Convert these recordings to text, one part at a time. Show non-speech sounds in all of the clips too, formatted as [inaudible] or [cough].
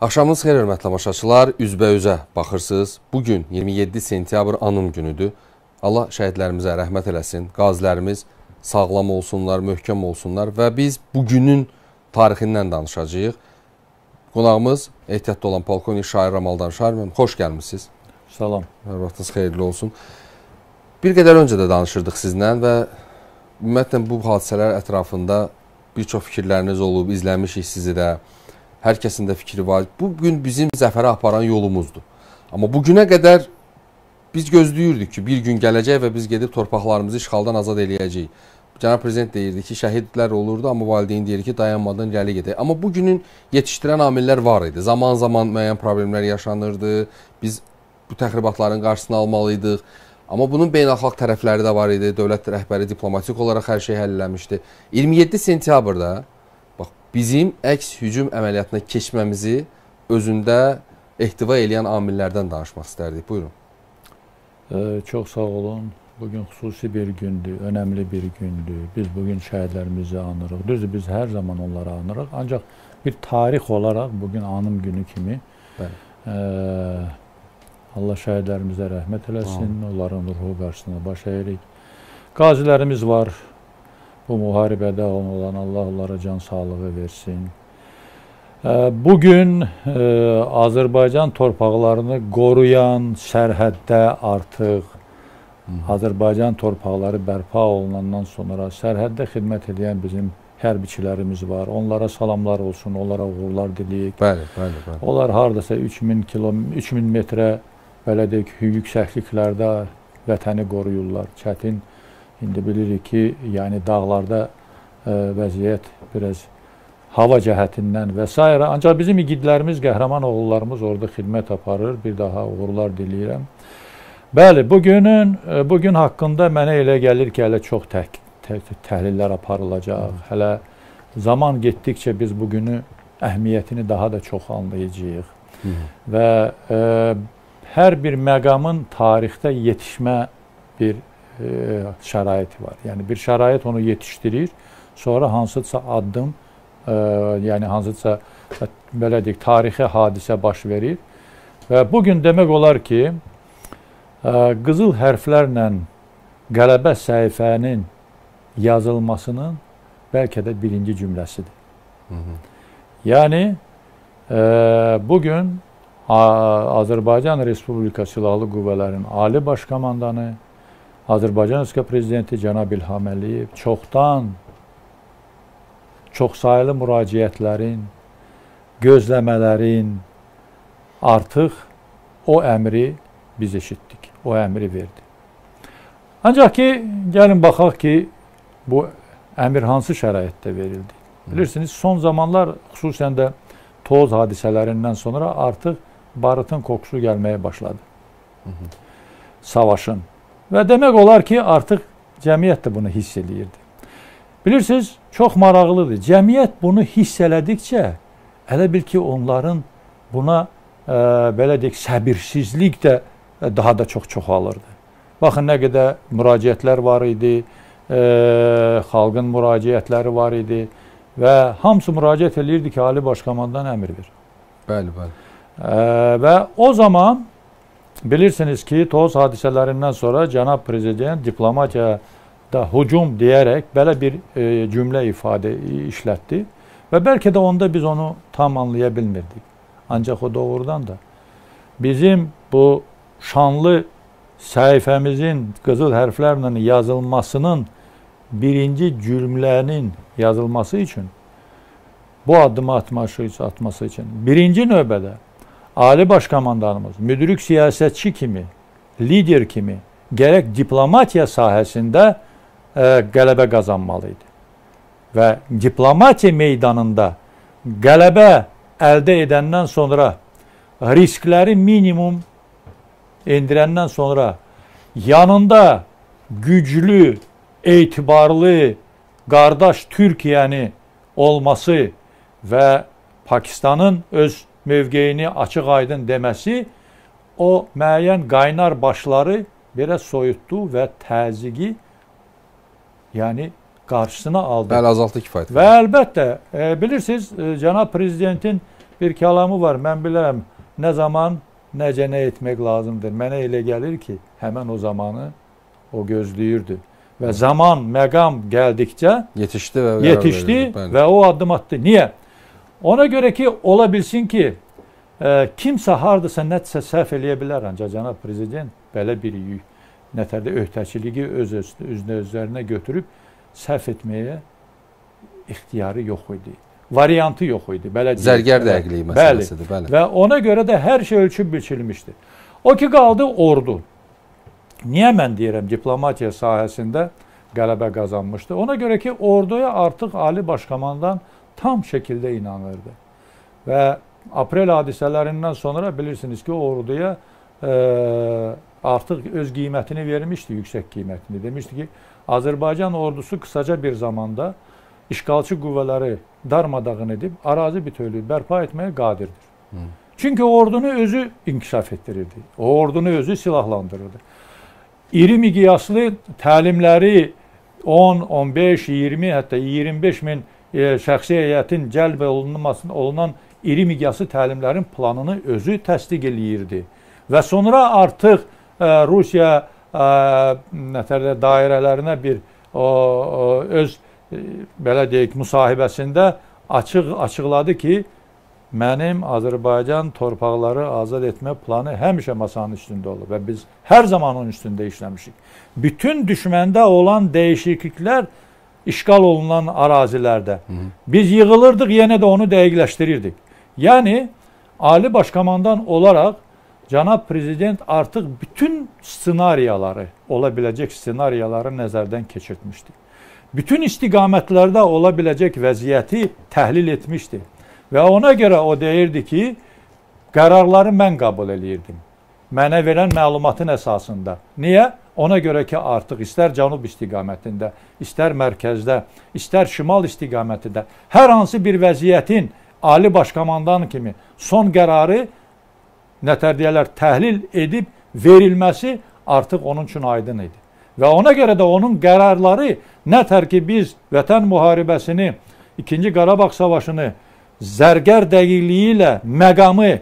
Axşamınız xeyir hörmətli tamaşaçılar. Üzbə-üzə baxırsınız. Bu gün 27 sentyabr anım günüdür. Allah şəhidlərimizə rəhmət eləsin. Qazilərimiz sağlam olsunlar, möhkəm olsunlar və biz bu günün tarixindən danışacağıq. Qonağımız ehtiyatda olan polkovnik Şair Ramaldan Şair müəllim, xoş gəlmisiniz. Salam. Hər vaxtınız xeyirli olsun. Bir qədər öncə də danışırdıq sizlə və ümumiyyətlə bu hadisələr ətrafında bir çox fikirləriniz olub, izləmişik sizi də. Hər kəsin də fikri var. Bu gün bizim zəfərə aparan yolumuzdur. Amma bu günə qədər biz gözləyirdik ki, bir gün gələcək və biz gedib torpaqlarımızı işğaldan azad eləyəcəyik. Cənab prezident deyirdi ki, şəhidlər olurdu, amma valideyn deyir ki, dayanmadan irəli gedək. Amma bu günün yetişdirən amillər var idi. Zaman-zaman müəyyən problemlər yaşanırdı. Biz bu təxribatların qarşısını almalıydıq. Amma bunun beynəlxalq tərəfləri də var idi. Dövlət rəhbəri diplomatik olaraq hər şeyi həll eləmişdi. 27 sentyabrda bizim əks hücum əməliyyatına keçməmizi özündə ehtiva eləyən amillərdən danışmaq istərdik. Buyurun. Ee, çox sağ olun. Bugün xüsusi bir gündür, önəmli bir gündür. Biz bugün şəhidlərimizi anırıq. Düzdür, biz hər zaman onları anırıq. Ancaq bir tarix olaraq bugün anım günü kimi Bəli. E, Allah şəhidlərimizə rəhmət eləsin, Amin. onların ruhu qarşısında baş əyirik. Qazilərimiz var, bu müharibədə olan Allah onlara can sağlığı versin. Bugün Azərbaycan torpaqlarını qoruyan sərhəddə artıq Azərbaycan torpaqları bərpa olunandan sonra sərhəddə xidmət edən bizim hərbiçilərimiz var. Onlara salamlar olsun, onlara uğurlar diləyik. Bəli, bəli, bəli. Onlar hardasa 3000 kilo 3000 metrə belə deyək, yüksəkliklərdə vətəni qoruyurlar. Çətin İndi bilirik ki, yəni dağlarda ə, e, vəziyyət biraz hava cəhətindən və s. Ancaq bizim igidlərimiz, qəhrəman oğullarımız orada xidmət aparır. Bir daha uğurlar diləyirəm. Bəli, bu günün e, bu gün haqqında mənə elə gəlir ki, hələ çox tək, tə, təhlillər aparılacaq. Hı. Hələ zaman getdikcə biz bu günü əhəmiyyətini daha da çox anlayacağıq. Hı. Və ə, e, hər bir məqamın tarixdə yetişmə bir şəraiti var. Yəni bir şərait onu yetişdirir, sonra hansısa addım, e, yəni hansısa belə deyək, tarixi hadisə baş verir və bu gün demək olar ki, e, qızıl hərflərlə qələbə səhifənin yazılmasının bəlkə də birinci cümləsidir. Hı -hı. Yəni e, bu gün Azərbaycan Respublikası Silahlı Qüvvələrinin Ali Baş Komandanı Azərbaycan Respublika Prezidenti cənab İlham Əliyev çoxdan çoxsaylı müraciətlərin, gözləmələrin artıq o əmri biz eşitdik. O əmri verdi. Ancaq ki, gəlin baxaq ki, bu əmr hansı şəraitdə verildi? Bilirsiniz, son zamanlar xüsusən də toz hadisələrindən sonra artıq barıtın kokusu gəlməyə başladı. Hı -hı. Savaşın, Və demək olar ki, artıq cəmiyyət də bunu hiss eləyirdi. Bilirsiniz, çox maraqlıdır. Cəmiyyət bunu hiss elədikcə, elə bil ki, onların buna e, belə deyək, səbirsizlik də e, daha da çox çoxalırdı. Baxın nə qədər müraciətlər var idi, e, xalqın müraciətləri var idi və hamısı müraciət eləyirdi ki, Ali Baş Komandan əmr ver. Bəli, bəli. Ə, və o zaman Bilirsiniz ki, Toz hadisələrindən sonra cənab prezident diplomatiyada hücum deyərək belə bir e, cümlə ifadə işlətdi və bəlkə də onda biz onu tam anlaya bilmirdik. Ancaq o doğrudan da bizim bu şanlı səhifəmizin qızıl hərflərlə yazılmasının birinci cümlənin yazılması üçün bu addımı atması, atması üçün birinci növbədə Ali Baş Komandanımız müdrik siyasətçi kimi, lider kimi gərək diplomatiya sahəsində ə, e, qələbə qazanmalı idi. Və diplomatiya meydanında qələbə əldə edəndən sonra riskləri minimum endirəndən sonra yanında güclü, etibarlı qardaş Türkiyəni olması və Pakistanın öz mövqeyini açıq-aydın deməsi o müəyyən qaynar başları belə soyutdu və təzyiqi yəni qarşısına aldı. Bəli, azaltdı kifayət. Və əlbəttə, e, bilirsiniz, e, cənab prezidentin bir kəlamı var. Mən bilirəm nə zaman necə nə etmək lazımdır. Mənə elə gəlir ki, həmin o zamanı o gözləyirdi. Və zaman, məqam gəldikcə yetişdi və yetişdi verildi, və o addım atdı. Niyə? Ona görə ki, ola bilsin ki, ə, kimsə hardasa nəsə səhv eləyə bilər ancaq cənab prezident belə bir yük nətərdə öhdəçiliyi öz özünə özlərinə götürüb səhv etməyə ixtiyarı yox idi. Variantı yox idi. Belə. Zərgər dəqiqliyi məsələsidir, bəli. bəli. Və ona görə də hər şey ölçüb biçilmişdi. O ki qaldı ordu. Niyə mən deyirəm diplomatiya sahəsində qələbə qazanmışdı? Ona görə ki, orduya artıq Ali Başkomandan tam şəkildə inanırdı. Və aprel hadisələrindən sonra bilirsiniz ki, orduya e, artıq öz qiymətini vermişdi, yüksək qiymətini. Demişdi ki, Azərbaycan ordusu qısaca bir zamanda işğalçı qüvvələri darmadağın edib ərazi bütövlüyü bərpa etməyə qadirdir. Hı. Çünki ordunu özü inkişaf etdirirdi. O ordunu özü silahlandırırdı. İri miqyaslı təlimləri 10, 15, 20, hətta 25 min şəxsi heyətin cəlb olunmasın olunan iri miqyaslı təlimlərin planını özü təsdiq eləyirdi. Və sonra artıq ə, e, Rusiya e, nətərdə dairələrinə bir o, o öz belə deyək müsahibəsində açıq açıqladı ki, mənim Azərbaycan torpaqları azad etmə planı həmişə masanın üstündə olub və biz hər zaman onun üstündə işləmişik. Bütün düşməndə olan dəyişikliklər işğal olunan ərazilərdə. Biz yığılırdıq, yenə də onu dəqiqləşdirirdik. Yəni Ali Başkomandan olaraq cənab prezident artıq bütün ssenariyaları, ola biləcək ssenariyaları nəzərdən keçirtmişdi. Bütün istiqamətlərdə ola biləcək vəziyyəti təhlil etmişdi. Və ona görə o deyirdi ki, qərarları mən qəbul eləyirdim. Mənə verən məlumatın əsasında. Niyə? Ona görə ki, artıq istər cənub istiqamətində, istər mərkəzdə, istər şimal istiqamətində hər hansı bir vəziyyətin ali başkomandan kimi son qərarı nətər deyirlər, təhlil edib verilməsi artıq onun üçün aydın idi. Və ona görə də onun qərarları nətər ki biz vətən müharibəsini, 2-ci Qarabağ savaşını zərgər dəqiqliyi ilə məqamı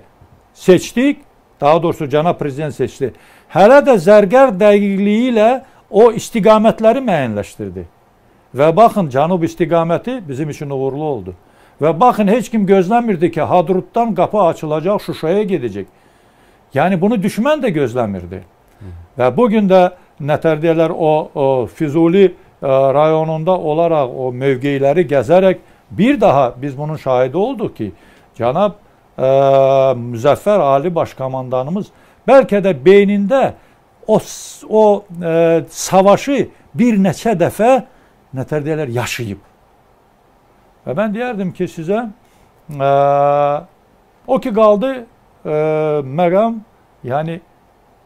seçdik, daha doğrusu cənab prezident seçdi. Hələ də zərgər dəqiqliyi ilə o istiqamətləri müəyyənləşdirdi. Və baxın, cənub istiqaməti bizim üçün uğurlu oldu. Və baxın, heç kim gözləmirdi ki, Hadrutdan qapı açılacaq, Şuşaya gedəcək. Yəni bunu düşmən də gözləmirdi. Və bu gün də nətər deyirlər o, o Füzuli ə, e, rayonunda olaraq o mövqeyləri gəzərək Bir daha biz bunun şahidi olduq ki, cənab Müzəffər Ali Başkomandanımız bəlkə də beynində o o e, savaşı bir neçə dəfə nətər deyirlər yaşayıb. Və mən deyərdim ki, sizə e, o ki qaldı ə, məqam, yəni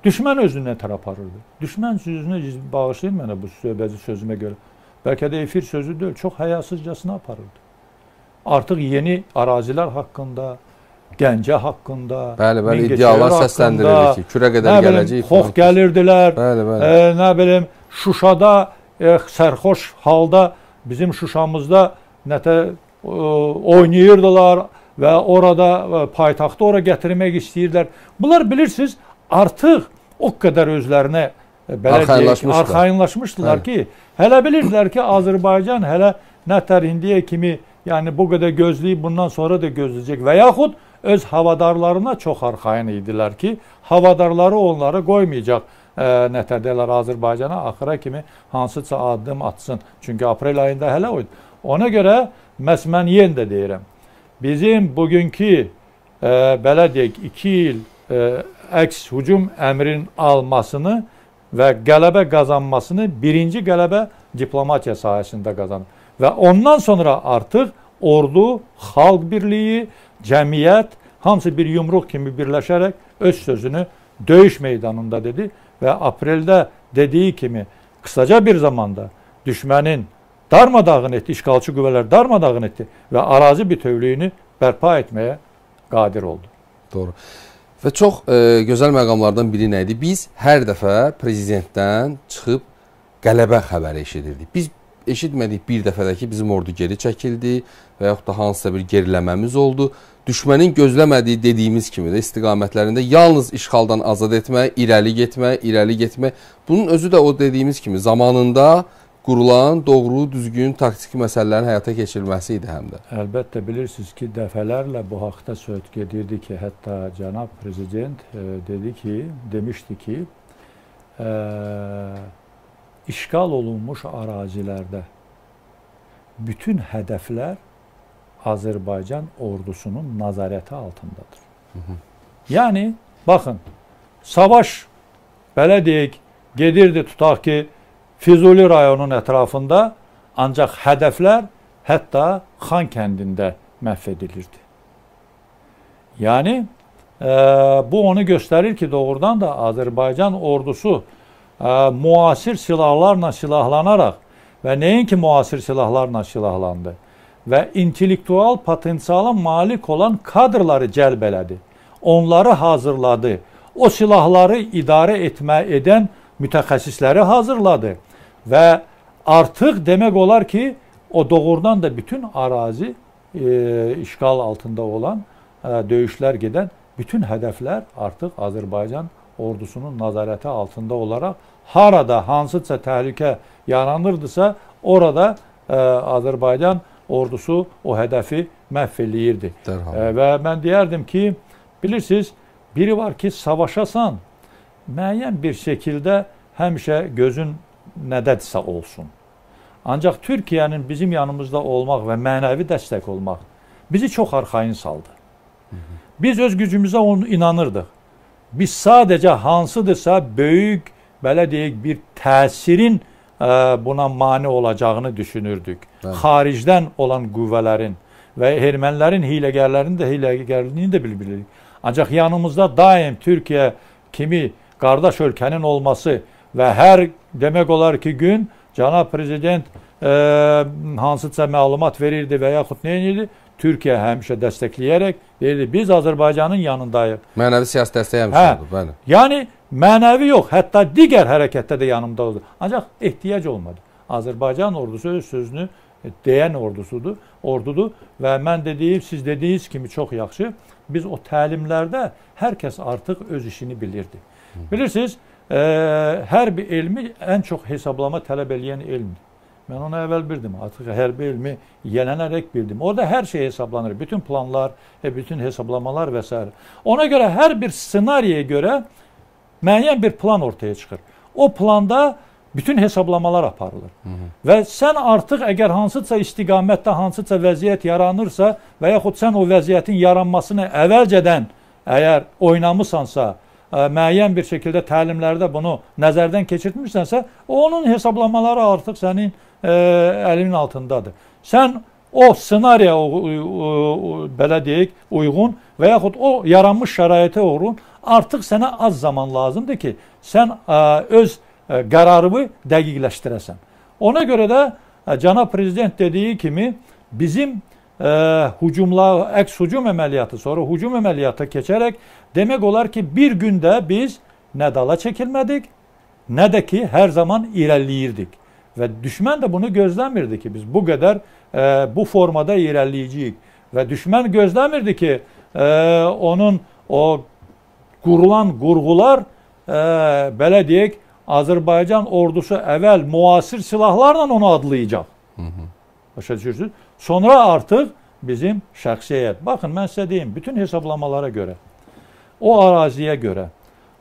düşmən özünə tərəf aparırdı. Düşmən sözünə bağışlayın mənə bu söhbəti sözümə görə. Bəlkə də efir sözü deyil, çox həyasızcasına aparırdı artıq yeni ərazilər haqqında, Gəncə haqqında, bəli, bəli, iddialar səsləndirildi ki, kürə qədər nə gələcək. Xox gəlirdilər. Bəli, bəli. E, nə bilim, Şuşada e, sərxoş halda bizim Şuşamızda nətə e, oynayırdılar və orada e, paytaxtı ora gətirmək istəyirdilər. Bunlar bilirsiniz, artıq o qədər özlərinə e, belə deyək, arxayınlaşmışdılar ki, hələ bilirdilər ki, Azərbaycan hələ nətər indiyə kimi Yəni bu qədər gözləyib bundan sonra da gözləyəcək və yaxud öz havadarlarına çox arxayın idilər ki, havadarları onları qoymayacaq ə, nətədələr Azərbaycana axıra kimi hansısa addım atsın. Çünki aprel ayında hələ o. Ona görə məs mən yenə də deyirəm. Bizim bugünkü ə, belə deyək 2 il ə, əks hücum əmrinin almasını və qələbə qazanmasını birinci qələbə diplomatiya sahəsində qazanıb. Və ondan sonra artıq ordu, xalq birliyi, cəmiyyət hamısı bir yumruq kimi birləşərək öz sözünü döyüş meydanında dedi və apreldə dediyi kimi qısaca bir zamanda düşmənin darmadağın etdi, işğalçı qüvvələr darmadağın etdi və ərazi bütövlüyünü bərpa etməyə qadir oldu. Doğru. Və çox e, gözəl məqamlardan biri nə idi? Biz hər dəfə prezidentdən çıxıb qələbə xəbəri eşidirdik. Biz eşitmədik bir dəfədə ki, bizim ordu geri çəkildi və yaxud da hansısa bir geriləməmiz oldu. Düşmənin gözləmədiyi dediyimiz kimi də istiqamətlərində yalnız işğaldan azad etmək, irəli getmək, irəli getmək. Bunun özü də o dediyimiz kimi zamanında qurulan doğru, düzgün taktiki məsələlərin həyata keçirilməsi idi həm də. Əlbəttə bilirsiniz ki, dəfələrlə bu haqqda söhbət gedirdi ki, hətta cənab prezident e, dedi ki, demişdi ki, e, işğal olunmuş ərazilərdə bütün hədəflər Azərbaycan ordusunun nazarəti altındadır. Hı -hı. Yəni baxın, savaş belə deyək, gedirdi tutaq ki, Füzuli rayonunun ətrafında ancaq hədəflər hətta Xan kəndində məhv edilirdi. Yəni e, bu onu göstərir ki, doğrudan da Azərbaycan ordusu ə, müasir silahlarla silahlanaraq və nəinki müasir silahlarla silahlandı və intellektual potensiala malik olan kadrları cəlb elədi. Onları hazırladı. O silahları idarə etmə edən mütəxəssisləri hazırladı və artıq demək olar ki, o doğrudan da bütün arazi e, işğal altında olan e, döyüşlər gedən bütün hədəflər artıq Azərbaycan ordusunun nəzarəti altında olaraq harada hansısa təhlükə yaranırdısa, orada e, Azərbaycan ordusu o hədəfi məhv eləyirdi. Dərhal. E, və mən deyərdim ki, bilirsiniz, biri var ki, savaşasan, müəyyən bir şəkildə həmişə gözün nədədirsə olsun. Ancaq Türkiyənin bizim yanımızda olmaq və mənəvi dəstək olmaq bizi çox arxayın saldı. Biz öz gücümüzə onu inanırdıq. Biz sadəcə hansıdırsa böyük belə deyək bir təsirin buna mane olacağını düşünürdük. Bəli. Xaricdən olan qüvvələrin və ermənilərin hiləgərlərinin də hiləgərliyini də bilirik. Ancaq yanımızda daim Türkiyə kimi qardaş ölkənin olması və hər demək olar ki, gün cənab prezident ə, hansısa məlumat verirdi və yaxud nə edirdi? Türkiyə həmişə dəstəkləyərək deyirdi, biz Azərbaycanın yanındayıq. Mənəvi siyasi dəstək həmişə hə, oldu, bəli. Yəni mənəvi yox, hətta digər hərəkətdə də yanımda oldu. Ancaq ehtiyac olmadı. Azərbaycan ordusu öz sözünü deyən ordusudur, ordudur və mən dediyim, siz dediyiniz kimi çox yaxşı, biz o təlimlərdə hər kəs artıq öz işini bilirdi. Bilirsiniz, ə, hər bir elmi ən çox hesablama tələb eləyən elmdir. Mən onu əvvəl bildim. Artıq hərbi elmi yələnərək bildim. Orada hər şey hesablanır. Bütün planlar, bütün hesablamalar və s. Ona görə hər bir ssenariyə görə müəyyən bir plan ortaya çıxır. O planda bütün hesablamalar aparılır. Hı -hı. Və sən artıq əgər hansısa istiqamətdə hansısa vəziyyət yaranırsa və yaxud sən o vəziyyətin yaranmasını əvvəlcədən əgər oynamısansa, ə, müəyyən bir şəkildə təlimlərdə bunu nəzərdən keçirtmirsənsə, onun hesablamaları artıq sənin ə, əlinin altındadır. Sən o ssenariyə belə deyək, uyğun və yaxud o yaranmış şəraitə uyğun artıq sənə az zaman lazımdır ki, sən ə, öz ə, qərarını dəqiqləşdirəsən. Ona görə də ə, cənab prezident dediyi kimi bizim ə, hücumla əks hücum əməliyyatı, sonra hücum əməliyyata keçərək demək olar ki, bir gündə biz nə dala çəkilmədik, nə də ki, hər zaman irəliləyirdik. Və düşmən də bunu gözləmirdi ki, biz bu qədər e, bu formada irəliləyəcəyik. Və düşmən gözləmirdi ki, e, onun o qurulan qurğular e, belə deyək, Azərbaycan ordusu əvvəl müasir silahlarla onu adlayacaq. Hı -hı. Başa düşürsünüz? Sonra artıq bizim şəxsiyyət. Baxın, mən sizə deyim, bütün hesablamalara görə, o əraziyə görə,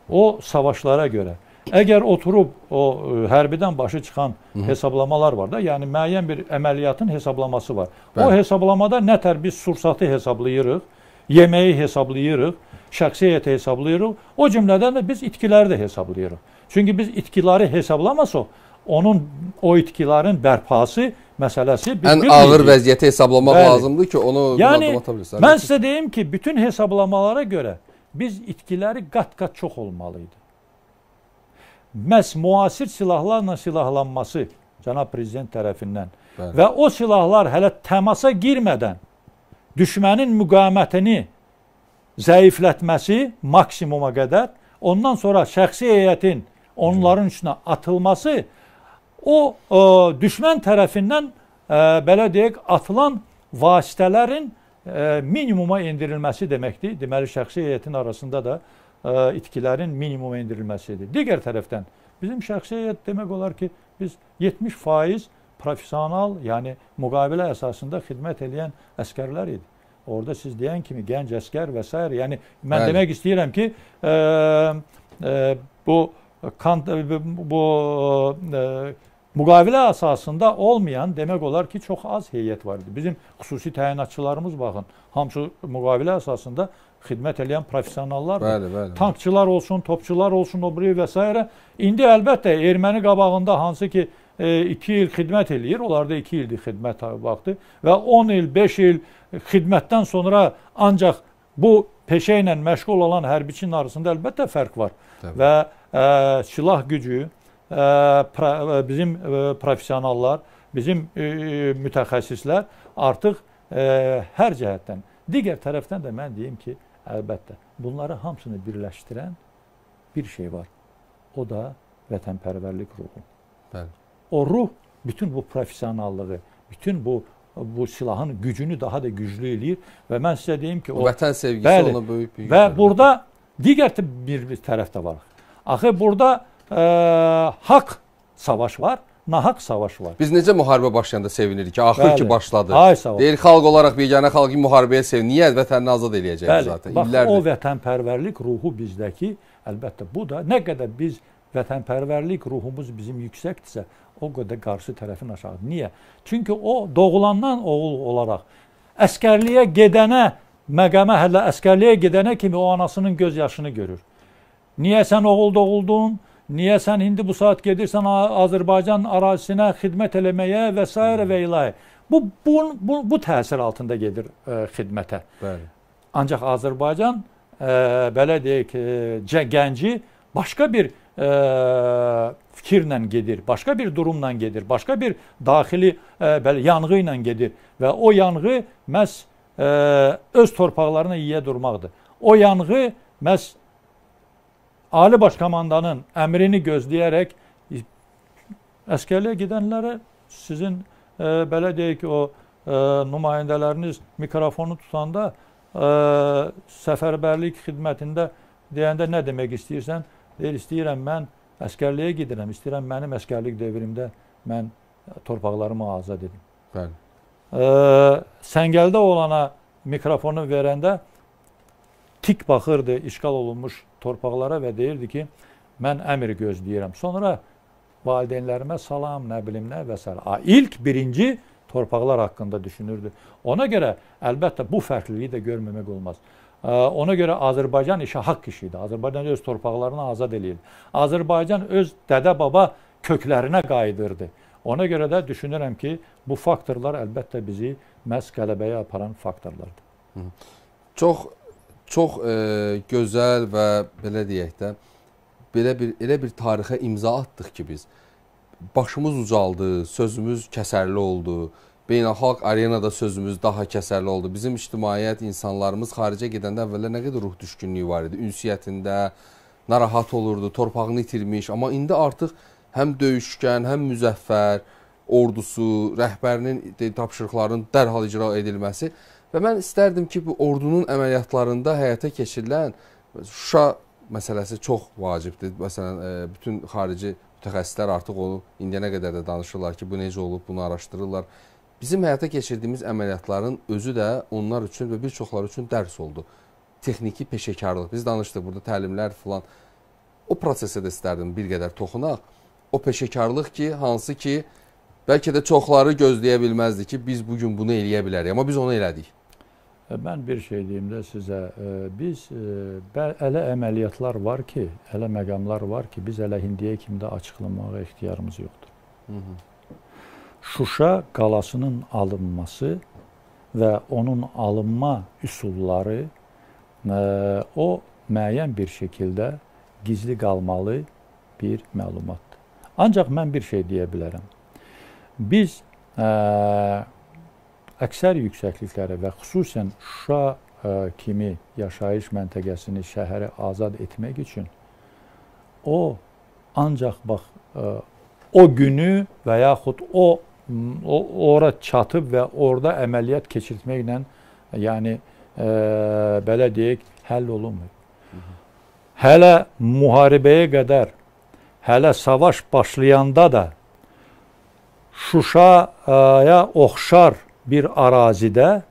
o savaşlara görə, əgər oturub o ə, e, hərbidən başı çıxan Hı -hı. hesablamalar var da, yəni müəyyən bir əməliyyatın hesablaması var. Bəli. O hesablamada nətər biz sursatı hesablayırıq, yeməyi hesablayırıq, şəxsiyyəti hesablayırıq, o cümlədən də biz itkiləri də hesablayırıq. Çünki biz itkiləri hesablamasaq, onun o itkilərin bərpası məsələsi biz ən ağır vəziyyəti hesablamaq Bəli. lazımdır ki, onu yəni, ata bilirsən. Mən sizə deyim ki, bütün hesablamalara görə biz itkiləri qat-qat çox olmalı idi. Məhz müasir silahlarla silahlanması cənab prezident tərəfindən Bəli. və o silahlar hələ təmasa girmədən düşmənin müqamətini zəiflətməsi maksimuma qədər, ondan sonra şəxsi heyətin onların üstünə atılması o ə, düşmən tərəfindən ə, belə deyək atılan vasitələrin ə, minimuma endirilməsi deməkdir. Deməli şəxsi heyətin arasında da itkilərin minimuma endirilməsidir. Digər tərəfdən bizim şəxsi heyət demək olar ki, biz 70% professional, yəni müqavilə əsasında xidmət edən əskərlər idi. Orada siz deyən kimi gənc əskər və s. yəni mən Bəli. demək istəyirəm ki, ə, ə, bu kant bu ə, müqavilə əsasında olmayan demək olar ki, çox az heyət var idi. Bizim xüsusi təyinatçılarımız baxın, hamısı müqavilə əsasında xidmət edən professionallardır. Bəli, bəli. Tankçılar olsun, topçular olsun, o biri və s. İndi əlbəttə erməni qabağında hansı ki 2 il xidmət eləyir. Onlarda 2 ildir xidmət vaxtı və 10 il, 5 il xidmətdən sonra ancaq bu peşə ilə məşğul olan hərbiçinin arasında əlbəttə fərq var. Təbii. Və ə, silah gücü, ə, pra, bizim ə, professionallar, bizim ə, mütəxəssislər artıq ə, hər cəhətdən, digər tərəfdən də mən deyim ki, əlbəttə bunları hamısını birləşdirən bir şey var. O da vətənpərvərlik ruhu. Bəli. O ruh bütün bu professionallığı, bütün bu bu silahın gücünü daha da güclü eləyir və mən sizə deyim ki, o vətən sevgisi bəli, ona böyük bir və burada digər bir, bir tərəf də var. Axı burada ə, haqq savaş var, nahaq savaş var. Biz necə müharibə başlayanda sevinirik ki, axır bəli. ki başladı. Ay. Deyir xalq olaraq yeganə xalqı müharibəyə sevin. Niyə vətənini azad eləyəcəyik zaten? Bax, İllərdir. o vətənpərvərlik ruhu bizdəki əlbəttə bu da nə qədər biz vətənpərvərlik ruhumuz bizim yüksəkdirsə, o qədər qarşı tərəfin aşağıdır. Niyə? Çünki o doğulandan oğul olaraq əskərliyə gedənə, məqamə hələ əskərliyə gedənə kimi o anasının göz yaşını görür. Niyə sən oğul doğuldun? Niyə sən indi bu saat gedirsən Azərbaycan ərazisinə xidmət eləməyə və s. və ilahi. Bu bu bu, bu təsir altında gedir ə, e, xidmətə. Bəli. Ancaq Azərbaycan ə, e, belə deyək, ə, e, gənci başqa bir ə, fikirlə gedir, başqa bir durumla gedir, başqa bir daxili ə, belə yanğı ilə gedir və o yanğı məhz ə, öz torpaqlarına yiyə durmaqdır. O yanğı məhz Ali Baş Komandanın əmrini gözləyərək əskərliyə gedənlərə sizin ə, belə deyək ki, o ə, nümayəndələriniz mikrofonu tutanda ə, səfərbərlik xidmətində deyəndə nə demək istəyirsən? Deyir, istəyirəm mən əskərliyə gedirəm, istəyirəm mənim əskərlik dövrümdə mən torpaqlarımı azad edim. Bəli. Ə, Səngəldə olana mikrofonu verəndə tik baxırdı işğal olunmuş torpaqlara və deyirdi ki, mən əmr gözləyirəm. Sonra valideynlərimə salam, nə bilim nə və s. İlk birinci torpaqlar haqqında düşünürdü. Ona görə əlbəttə bu fərqliliyi də görməmək olmaz. Ona görə Azərbaycan işə haqq işidir. Azərbaycan öz torpaqlarını azad eləyir. Azərbaycan öz dədə-baba köklərinə qayıdırdı. Ona görə də düşünürəm ki, bu faktorlar əlbəttə bizi məhz qələbəyə aparan faktorlardır. Çox çox e, gözəl və belə deyək də belə bir elə bir tarixə imza atdıq ki biz başımız ucaldı, sözümüz kəsərli oldu beynəlxalq arenada sözümüz daha kəsərli oldu. Bizim ictimaiyyət, insanlarımız xaricə gedəndə əvvəllər nə qədər ruh düşkünlüyü var idi. Ünsiyyətində narahat olurdu, torpağını itirmiş, amma indi artıq həm döyüşkən, həm müzəffər ordusu, rəhbərinin tapşırıqlarının dərhal icra edilməsi və mən istərdim ki, bu ordunun əməliyyatlarında həyata keçirilən Şuşa məsələsi çox vacibdir. Məsələn, e, bütün xarici mütəxəssislər artıq onu indiyənə qədər də danışırlar ki, bu necə olub, bunu araşdırırlar. Bizim həyata keçirdiyimiz əməliyyatların özü də onlar üçün və bir çoxları üçün dərs oldu. Texniki peşəkarlıq. Biz danışdıq burada təlimlər filan. O prosesə də istərdim bir qədər toxunaq. O peşəkarlıq ki, hansı ki, bəlkə də çoxları gözləyə bilməzdi ki, biz bu gün bunu eləyə bilərik, amma biz onu elədik. E, mən bir şey deyim də sizə, e, biz elə əməliyyatlar var ki, elə məqamlar var ki, biz elə indiyə kimi də açıqlamağa ixtiyarımız yoxdur. Hı -hı. Şuşa qalasının alınması və onun alınma üsulları e, o müəyyən bir şəkildə gizli qalmalı bir məlumatdır. Ancaq mən bir şey deyə bilərəm. Biz ə, əksər yüksəkliklərə və xüsusən Şuşa ə, e, kimi yaşayış məntəqəsini, şəhəri azad etmək üçün o ancaq bax ə, o günü və yaxud o o ora çatıb və orada əməliyyat keçirtməklə yəni e, belə deyək həll olunmur. Hələ müharibəyə qədər, hələ savaş başlayanda da Şuşaya oxşar bir ərazidə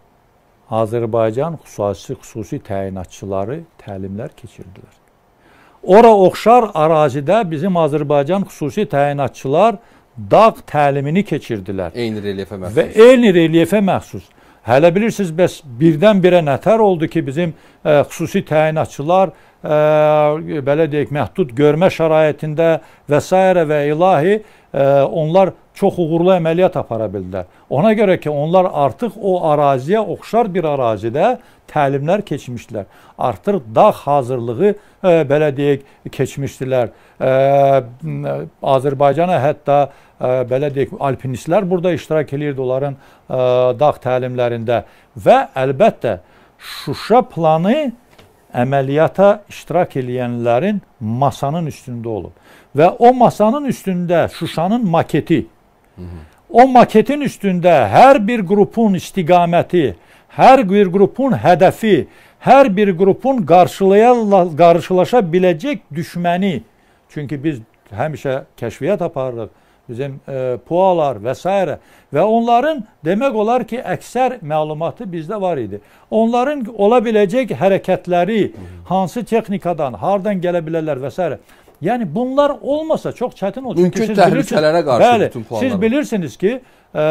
Azərbaycan xüsusi xüsusi təyinatçıları təlimlər keçirdilər. Ora oxşar ərazidə bizim Azərbaycan xüsusi təyinatçılar dağ təlimini keçirdilər. Eyni relyefə məxsus. Və eyni relyefə məxsus. Hələ bilirsiniz, bəs birdən-birə nətər oldu ki, bizim ə, xüsusi təyinatçılar ə, belə deyək, məhdud görmə şəraitində və s. və ilahi onlar çox uğurlu əməliyyat apara bildilər. Ona görə ki, onlar artıq o əraziyə oxşar bir ərazidə təlimlər keçmişdilər. Artıq dağ hazırlığı ə, belə deyək keçmişdilər. Ə, Azərbaycana hətta ə, belə deyək alpinistlər burada iştirak eləyirdi onların ə, dağ təlimlərində və əlbəttə Şuşa planı əməliyyata iştirak eləyənlərin masanın üstündə olub. Və o masanın üstündə Şuşanın maketi o maketin üstündə hər bir qrupun istiqaməti, hər bir qrupun hədəfi, hər bir qrupun qarşılaya qarşılaşa biləcək düşməni. Çünki biz həmişə kəşfiyyat aparırıq. Bizim e, pualar və s. və onların demək olar ki, əksər məlumatı bizdə var idi. Onların ola biləcək hərəkətləri, hansı texnikadan, hardan gələ bilərlər və s. Yəni bunlar olmasa çox çətin olur. Mümkün təhlükələrə qarşı bəli, bütün planlar. Siz bilirsiniz ki, ə,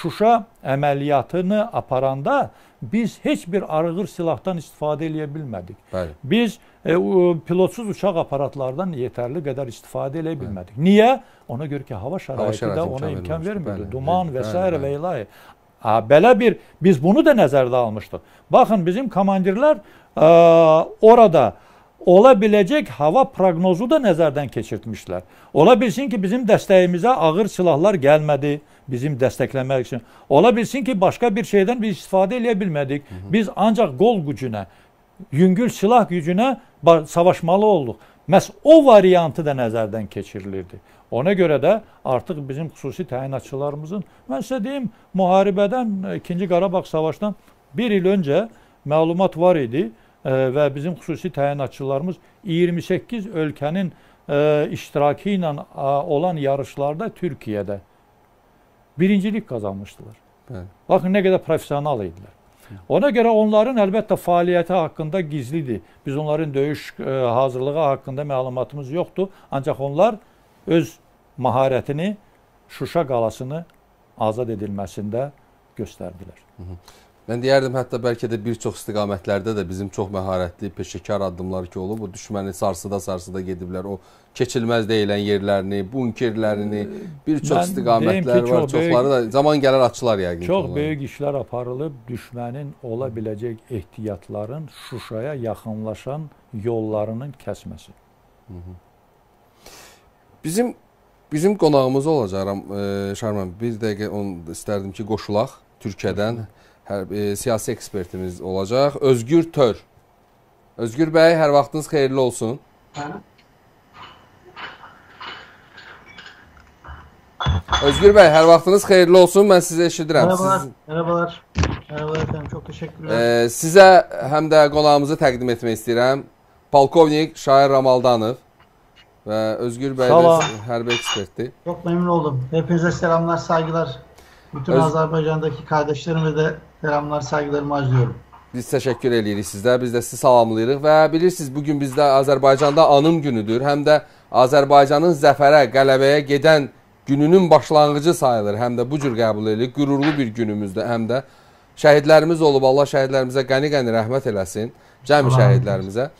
Şuşa əməliyyatını aparanda biz heç bir arığır silahdan istifadə eləyə bilmədik. Bəli. Biz e, pilotsuz uçaq aparatlardan yetərli qədər istifadə eləyə bilmədik. Bəli. Niyə? Ona görə ki, hava şəraiti də ona imkan vermirdi. Duman və s. və ilahi. Ha, belə bir biz bunu da nəzərdə almışdıq. Baxın bizim komandirlər ə, orada ola biləcək hava proqnozu da nəzərdən keçirtmişlər. Ola bilsin ki, bizim dəstəyimizə ağır silahlar gəlmədi bizim dəstəkləmək üçün. Ola bilsin ki, başqa bir şeydən biz istifadə edə bilmədik. Biz ancaq qol gücünə, yüngül silah gücünə savaşmalı olduq. Məs o variantı da nəzərdən keçirilirdi. Ona görə də artıq bizim xüsusi təyinatçılarımızın, mən sizə deyim, müharibədən, 2-ci Qarabağ savaşdan bir il öncə məlumat var idi və bizim xüsusi təyinatçılarımız 28 ölkənin iştirakı ilə olan yarışlarda Türkiyədə birincilik qazanmışdılar. Bəli. Baxın nə qədər professional idilər. Ona görə onların əlbəttə fəaliyyəti haqqında gizlidir. Biz onların döyüş hazırlığı haqqında məlumatımız yoxdur. Ancaq onlar öz maharətini Şuşa qalasını azad edilməsində göstərdilər. Hı -hı. Mən deyərdim, hətta bəlkə də bir çox istiqamətlərdə də bizim çox məharətli, peşəkar addımlar ki olub, o düşməni sarsıda-sarsıda gediblər. O keçilməz deyilən yerlərini, bunkerlərini, bir çox Mən istiqamətlər var, çoxları da zaman gələr açılar yəqin. Çox onları. böyük işlər aparılıb, düşmənin ola biləcək ehtiyatların Şuşaya yaxınlaşan yollarının kəsməsi. Hı -hı. Bizim bizim qonağımız olacaq e, Şarman. Bir dəqiqə onu istərdim ki, qoşulaq Türkiyədən. Hı -hı hər, e, siyasi ekspertimiz olacaq. Özgür Tör. Özgür bəy, hər vaxtınız xeyirli olsun. Özgür bəy, hər vaxtınız xeyirli olsun. Mən sizi eşidirəm. Merhabalar. Siz... Merhabalar. Merhabalar efendim. Çok teşekkürler. E, sizə həm də qonağımızı təqdim etmək istəyirəm. Polkovnik Şair Ramaldanov və Özgür bəy də hərbi ekspertdir. Çok memnun oldum. Hepinize selamlar, saygılar. Bütün Öz... Azərbaycandakı kardeşlerime de selamlar, saygılarımı arzuyorum. Biz təşəkkür eləyirik sizə. Biz də sizi salamlayırıq və bilirsiniz bu gün bizdə Azərbaycanda anım günüdür. Həm də Azərbaycanın zəfərə, qələbəyə gedən gününün başlanğıcı sayılır. Həm də bu cür qəbul edilir. Qürurlu bir günümüzdür. Həm də şəhidlərimiz olub. Allah şəhidlərimizə qəni-qəni rəhmət eləsin. Cəmi şəhidlərimizə.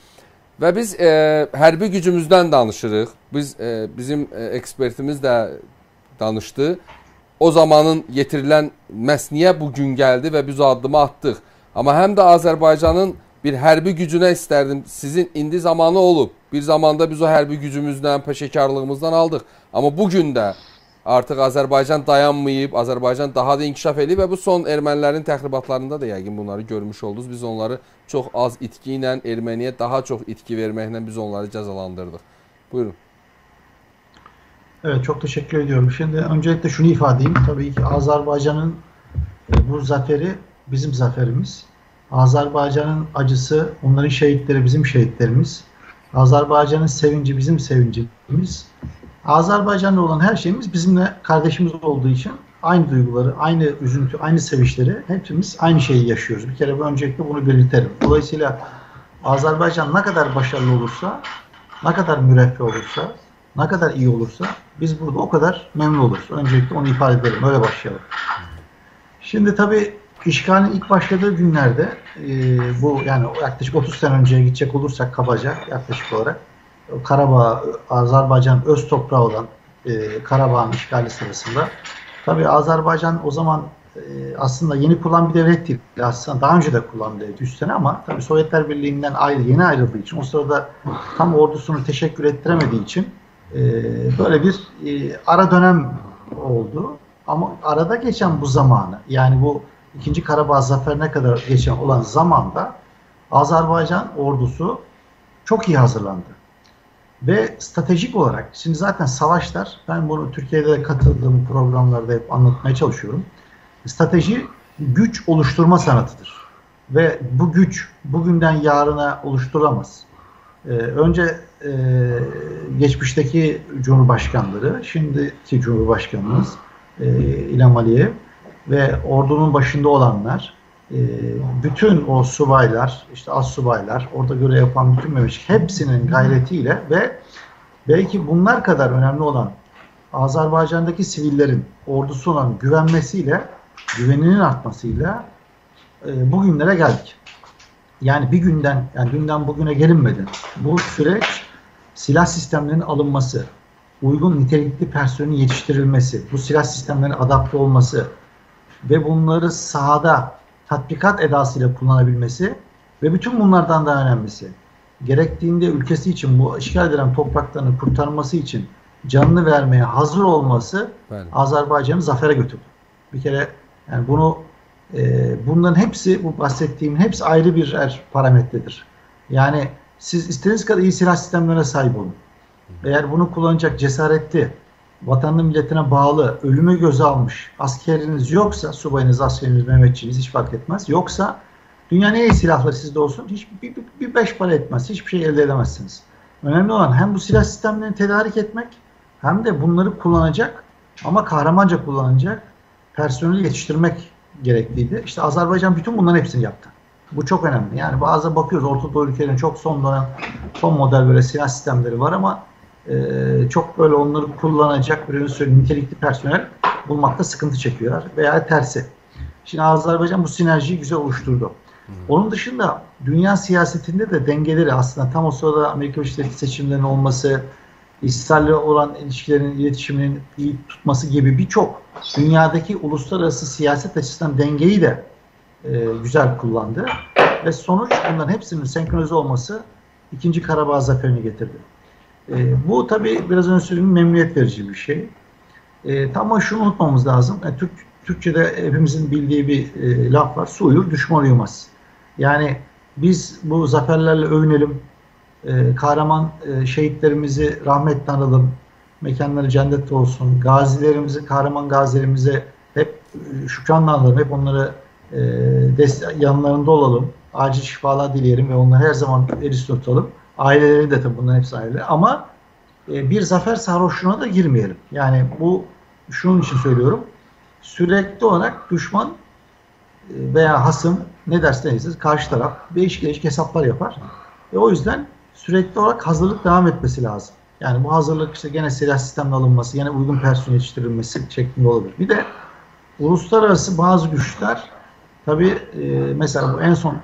Və biz e, hərbi gücümüzdən danışırıq. Biz e, bizim e, ekspertimiz də danışdı o zamanın yetirilən məhz niyə bu gün gəldi və biz o addımı atdıq. Amma həm də Azərbaycanın bir hərbi gücünə istərdim. Sizin indi zamanı olub. Bir zamanda biz o hərbi gücümüzdən, peşəkarlığımızdan aldıq. Amma bu gün də artıq Azərbaycan dayanmayıb, Azərbaycan daha da inkişaf edib və bu son ermənilərin təxribatlarında da yəqin bunları görmüş oldunuz. Biz onları çox az itki ilə erməniyə daha çox itki verməklə biz onları cəzalandırdıq. Buyurun. Evet çok teşekkür ediyorum. Şimdi öncelikle şunu ifade edeyim. Tabii ki Azerbaycan'ın e, bu zaferi bizim zaferimiz. Azerbaycan'ın acısı, onların şehitleri bizim şehitlerimiz. Azerbaycan'ın sevinci bizim sevincimiz. Azerbaycan'la olan her şeyimiz bizimle kardeşimiz olduğu için aynı duyguları, aynı üzüntü, aynı sevinçleri hepimiz aynı şeyi yaşıyoruz. Bir kere öncelikle bunu belirtelim. Dolayısıyla Azerbaycan ne kadar başarılı olursa, ne kadar müreffeh olursa, ne kadar iyi olursa biz burada o kadar memnun oluruz. Öncelikle onu ifade edelim. Öyle başlayalım. Şimdi tabii işgalin ilk başladığı günlerde e, bu yani yaklaşık 30 sene önceye gidecek olursak kabaca yaklaşık olarak Karabağ, Azerbaycan öz toprağı olan e, Karabağ'ın işgali sırasında tabii Azerbaycan o zaman e, aslında yeni kurulan bir devlet değil. Aslında daha önce de kurulan bir devlet 100 sene ama tabii Sovyetler Birliği'nden ayrı, yeni ayrıldığı için o sırada tam ordusunu teşekkür ettiremediği için e, böyle bir e, ara dönem oldu. Ama arada geçen bu zamanı yani bu ikinci Karabağ zaferine kadar geçen olan zamanda Azerbaycan ordusu çok iyi hazırlandı. Ve stratejik olarak, şimdi zaten savaşlar, ben bunu Türkiye'de katıldığım programlarda hep anlatmaya çalışıyorum. Strateji güç oluşturma sanatıdır. Ve bu güç bugünden yarına oluşturulamaz. Ee, önce e, geçmişteki cumhurbaşkanları, şimdiki cumhurbaşkanımız e, İlham Aliyev ve ordunun başında olanlar, e, bütün o subaylar, işte az subaylar, orada görev yapan bütün memeşik hepsinin gayretiyle ve belki bunlar kadar önemli olan Azerbaycan'daki sivillerin ordusu olan güvenmesiyle, güveninin artmasıyla e, bugünlere geldik. Yani bir günden, yani dünden bugüne gelinmedi. Bu süreç silah sistemlerinin alınması, uygun nitelikli personelin yetiştirilmesi, bu silah sistemlerinin adapte olması ve bunları sahada tatbikat edasıyla kullanabilmesi ve bütün bunlardan daha önemlisi gerektiğinde ülkesi için bu işgal edilen topraklarını kurtarması için canını vermeye hazır olması. Azerbaycan'ı zafere götürdü. Bir kere yani bunu e, bunların hepsi bu bahsettiğim hepsi ayrı bir er, parametredir. Yani siz istediğiniz kadar iyi silah sistemlerine sahip olun. Eğer bunu kullanacak cesaretli, vatanına milletine bağlı, ölümü göze almış askeriniz yoksa, subayınız, askeriniz, Mehmetçiniz hiç fark etmez. Yoksa dünyanın en iyi silahları sizde olsun hiç bir, bir, bir beş para etmez. Hiçbir şey elde edemezsiniz. Önemli olan hem bu silah sistemlerini tedarik etmek hem de bunları kullanacak ama kahramanca kullanacak personeli yetiştirmek gerekliydi. İşte Azerbaycan bütün bunların hepsini yaptı. Bu çok önemli. Yani bazı bakıyoruz Orta Doğu ülkelerin çok son dönem son model böyle silah sistemleri var ama e, çok böyle onları kullanacak bir söyleyeyim, nitelikli personel bulmakta sıkıntı çekiyorlar veya tersi. Şimdi Azerbaycan bu sinerjiyi güzel oluşturdu. Onun dışında dünya siyasetinde de dengeleri aslında tam o sırada Amerika Birleşik Devletleri seçimlerinin olması, İsrail'le olan ilişkilerin, iletişiminin iyi tutması gibi birçok dünyadaki uluslararası siyaset açısından dengeyi de e, güzel kullandı. Ve sonuç bunların hepsinin senkronize olması ikinci Karabağ zaferini getirdi. E, bu tabi biraz önce söylediğim memnuniyet verici bir şey. E, ama şunu unutmamız lazım. E, Türk, Türkçe'de hepimizin bildiği bir e, laf var. Su uyur, düşman uyumaz. Yani biz bu zaferlerle övünelim. E, kahraman e, şehitlerimizi rahmetle analım. Mekanları cennet olsun. Gazilerimizi, kahraman gazilerimize hep e, şükranla analım. Hep onları e, yanlarında olalım. Acil şifalar dileyelim ve onları her zaman el tutalım. Aileleri de tabii bunların hepsi aile. Ama e, bir zafer sarhoşluğuna da girmeyelim. Yani bu şunun için söylüyorum. Sürekli olarak düşman e, veya hasım ne derseniz karşı taraf değişik değişik hesaplar yapar. Ve o yüzden sürekli olarak hazırlık devam etmesi lazım. Yani bu hazırlık işte gene silah sisteminin alınması, yine uygun personel yetiştirilmesi şeklinde olabilir. Bir de uluslararası bazı güçler tabi e, mesela bu en son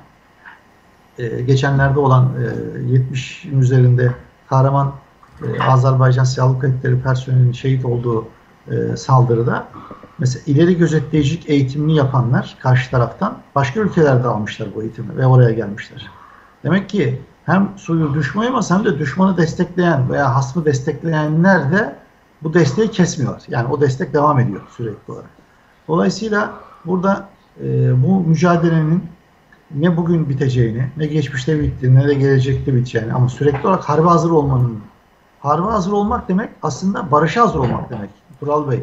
e, geçenlerde olan e, 70'in üzerinde kahraman e, Azerbaycan Silahlı Kuvvetleri personelinin şehit olduğu e, saldırıda mesela ileri gözetleyicilik eğitimini yapanlar karşı taraftan başka ülkelerde almışlar bu eğitimi ve oraya gelmişler. Demek ki hem suyu düşmayamaz hem de düşmanı destekleyen veya hasmı destekleyenler de bu desteği kesmiyorlar. Yani o destek devam ediyor sürekli olarak. Dolayısıyla burada e, bu mücadelenin ne bugün biteceğini, ne geçmişte bittiğini, ne de gelecekte biteceğini ama sürekli olarak harbe hazır olmanın harba hazır olmak demek aslında barışa hazır olmak demek. Tural Bey.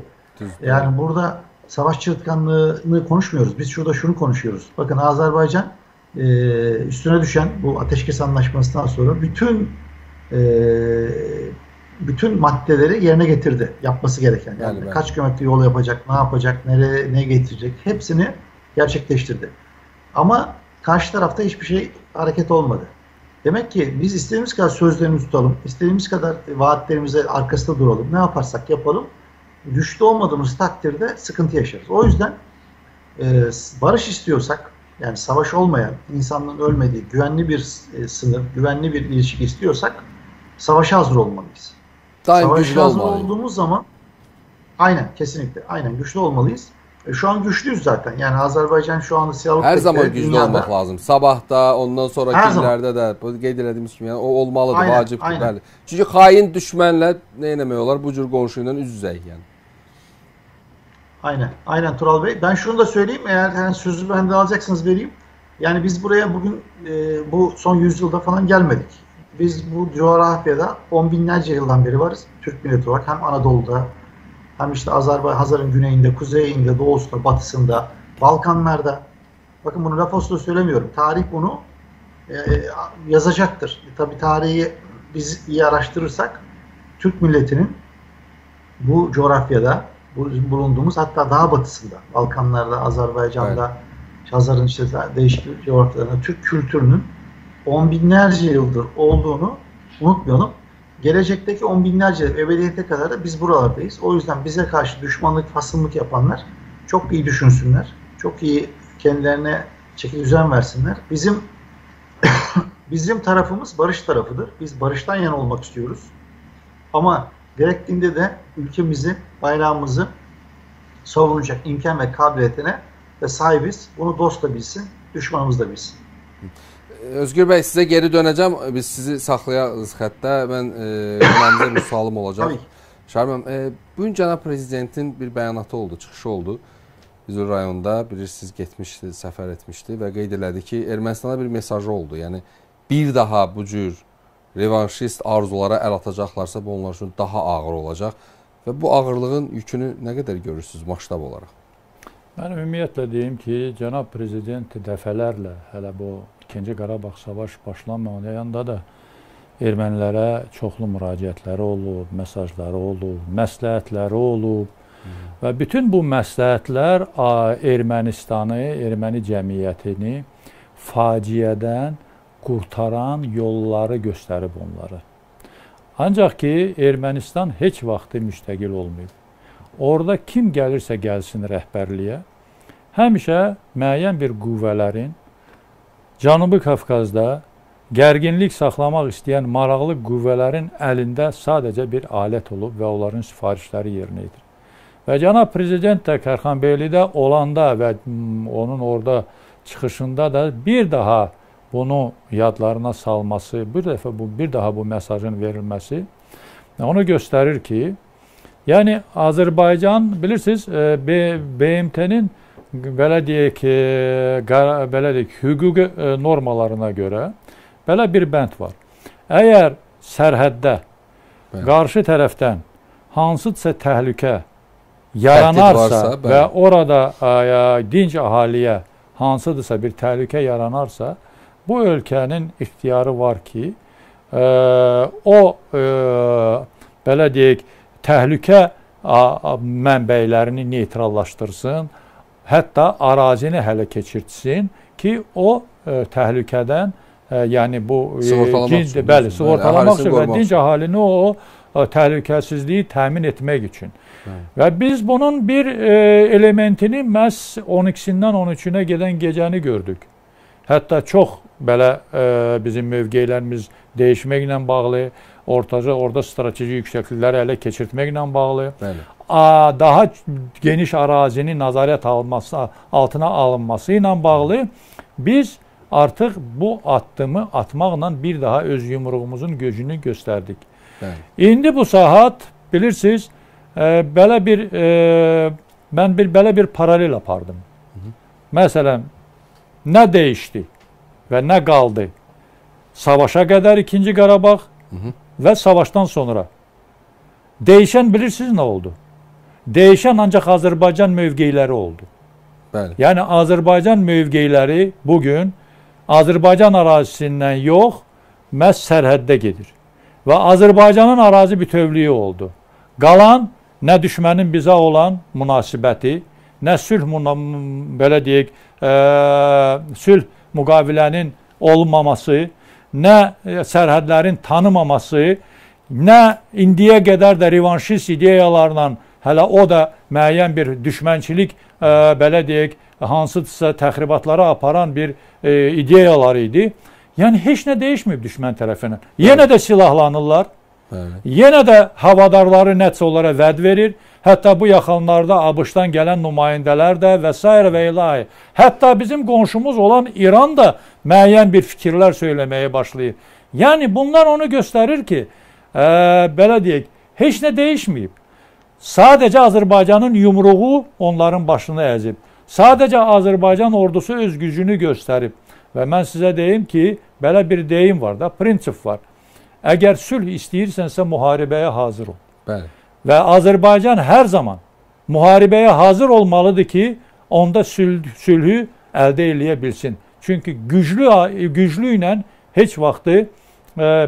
Yani burada savaş çığırtkanlığını konuşmuyoruz. Biz şurada şunu konuşuyoruz. Bakın Azerbaycan e, üstüne düşen bu ateşkes anlaşmasından sonra bütün e, bütün maddeleri yerine getirdi. Yapması gereken. Yani, Yani kaç kilometre yol yapacak, ne yapacak, nereye ne getirecek hepsini gerçekleştirdi. Ama karşı tarafta hiçbir şey hareket olmadı. Demek ki biz istediğimiz kadar sözlerimizi tutalım, istediğimiz kadar vaatlerimize arkasında duralım. Ne yaparsak yapalım. Güçlü olmadığımız takdirde sıkıntı yaşarız. O yüzden e, barış istiyorsak, yani savaş olmayan, insanlığın ölmediği, güvenli bir e, sınır, güvenli bir ilişki istiyorsak savaşa hazır olmalıyız. Daim Savaşa hazır olmalı. olduğumuz zaman aynen kesinlikle aynen güçlü olmalıyız. E, şu an güçlüyüz zaten. Yani Azerbaycan şu anda silahlı Her zaman güclü dünyada- olmaq lazım. Sabah da, ondan illərdə də bu qeyd etdiyimiz kimi, yəni o olmalıdır, Aynen, vacibdir, aynen. bəli. Çünki xain düşmənlə nə etmək olar? Bu cür qonşu ilə üz-üzəyik yəni. Aynen. Aynen Tural Bey. Ben şunu da söyleyeyim. Eğer yani sözü benden alacaksınız vereyim. Yani biz buraya bugün e, bu son yüzyılda falan gelmedik. Biz bu coğrafyada on binlerce yıldan beri varız. Türk milleti olarak hem Anadolu'da hem işte Azerbaycan, Hazar'ın güneyinde, kuzeyinde, doğusunda, batısında, Balkanlarda. Bakın bunu laf olsun söylemiyorum. Tarih bunu e, yazacaktır. E, tabii tarihi biz iyi araştırırsak Türk milletinin bu coğrafyada bu bulunduğumuz hatta daha batısında Balkanlarda, Azerbaycan'da, Hazar'ın işte değişik coğrafyalarında Türk kültürünün on binlerce yıldır olduğunu unutmayalım. Gelecekteki on binlerce ebediyete kadar da biz buralardayız. O yüzden bize karşı düşmanlık, fasıllık yapanlar çok iyi düşünsünler. Çok iyi kendilerine çeki düzen versinler. Bizim [coughs] bizim tarafımız barış tarafıdır. Biz barıştan yana olmak istiyoruz. Ama gerektiğinde de ülkemizi, bayrağımızı savunacak imkan ve kabiliyetine ve sahibiz. Bunu dost da bilsin, düşmanımız da bilsin. Özgür bəy, sizə geri dönəcəm. Biz sizi saxlayarıq xəttə. Mən e, qonağımıza bir sualım olacaq. Şarməm, e, bu gün cənab prezidentin bir bəyanatı oldu, çıxışı oldu. Bizim rayonda bilirsiniz getmişdi, səfər etmişdi və qeyd elədi ki, Ermənistana bir mesajı oldu. Yəni bir daha bu cür revanşist arzulara əl atacaqlarsa bu onlar üçün daha ağır olacaq və bu ağırlığın yükünü nə qədər görürsüz maştab olaraq? Mən ümumiyyətlə deyim ki, cənab prezident dəfələrlə hələ bu 2-ci Qarabağ savaş başlanmayanda da ermənilərə çoxlu müraciətləri olub, mesajları olub, məsləhətləri olub və bütün bu məsləhətlər Ermənistanı, erməni cəmiyyətini faciədən qurtaran yolları göstərib onlara. Ancaq ki, Ermənistan heç vaxtı müstəqil olmayıb. Orada kim gəlirsə gəlsin rəhbərliyə, həmişə müəyyən bir qüvvələrin Cənubi Qafqazda gərginlik saxlamaq istəyən maraqlı qüvvələrin əlində sadəcə bir alət olub və onların sifarişləri yerinə yetirir. Və cənab prezident də Kərxanbeylidə olanda və mm, onun orada çıxışında da bir daha bunu yadlarına salması, bir dəfə bu bir daha bu mesajın verilməsi onu göstərir ki, yəni Azərbaycan bilirsiniz e, BMT-nin belə deyək ki, belə deyək hüquqi e, normalarına görə belə bir bənd var. Əgər sərhəddə Bəli. qarşı tərəfdən hansısa təhlükə yaranarsa varsa, bəli. və orada ə, dinc əhaliyə hansıdırsa bir təhlükə yaranarsa, bu ölkənin ixtiyarı var ki, ə, o ə, belə deyək, təhlükə ə, mənbəylərini neytrallaşdırsın, hətta arazini hələ keçirtsin ki, o ə, təhlükədən ə, yəni bu ə, Sığortalamaq dinc- bəli, sığortalamaq üçün və dinc əhalini o, o təhlükəsizliyi təmin etmək üçün. Bəli. Və biz bunun bir e, elementini məhz 12-dən 13-ünə gedən gecəni gördük. Hətta çox belə e, bizim mövqelərimiz dəyişməklə bağlı, ortaca orada strateji yüksəklikləri ələ keçirtməklə bağlı, Bəli. Daha geniş arazini nəzarət alınması, altına alınması ilə bağlı biz artıq bu addımı atmaqla bir daha öz yumruğumuzun gücünü göstərdik. Bəli. İndi bu saat bilirsiniz, e, belə bir e, mən bir belə bir paralel apardım. Məsələn, nə dəyişdi və nə qaldı? Savaşa qədər 2-ci Qarabağ, hı. və savaşdan sonra dəyişən bilirsiniz nə oldu? Dəyişən ancaq Azərbaycan mövqeyləri oldu. Bəli. Yəni Azərbaycan mövqeyləri bu gün Azərbaycan ərazisindən yox, məhz sərhəddə gedir. Və Azərbaycanın ərazi bütövlüyü oldu. Qalan nə düşmənin bizə olan münasibəti, nə sülh belə deyək, ə, sülh müqavilənin olmaması, nə sərhədlərin tanımaması, nə indiyə qədər də revanşist ideyalarla hələ o da müəyyən bir düşmənçilik ə, belə deyək, hansıdırsa təxribatlara aparan bir e, ideyalar idi. Yəni heç nə dəyişməyib düşmən tərəfindən. Yenə də silahlanırlar. Bəli. Yenə də havadarları nəticə onlara vəd verir. Hətta bu yaxınlarda ABŞ-dan gələn nümayəndələr də və s. və ilahi. Hətta bizim qonşumuz olan İran da müəyyən bir fikirlər söyləməyə başlayır. Yəni bunlar onu göstərir ki, ə, belə deyək, heç nə dəyişməyib. Sadəcə Azərbaycanın yumruğu onların başını əzib. Sadəcə Azərbaycan ordusu öz gücünü göstərib. Və mən sizə deyim ki, belə bir deyim var da, prinsip var. Əgər sülh istəyirsənsə müharibəyə hazır ol. Bəli. Və Azərbaycan hər zaman müharibəyə hazır olmalıdır ki, onda sülh, sülhü əldə eləyə bilsin. Çünki güclü güclü ilə heç vaxtı e,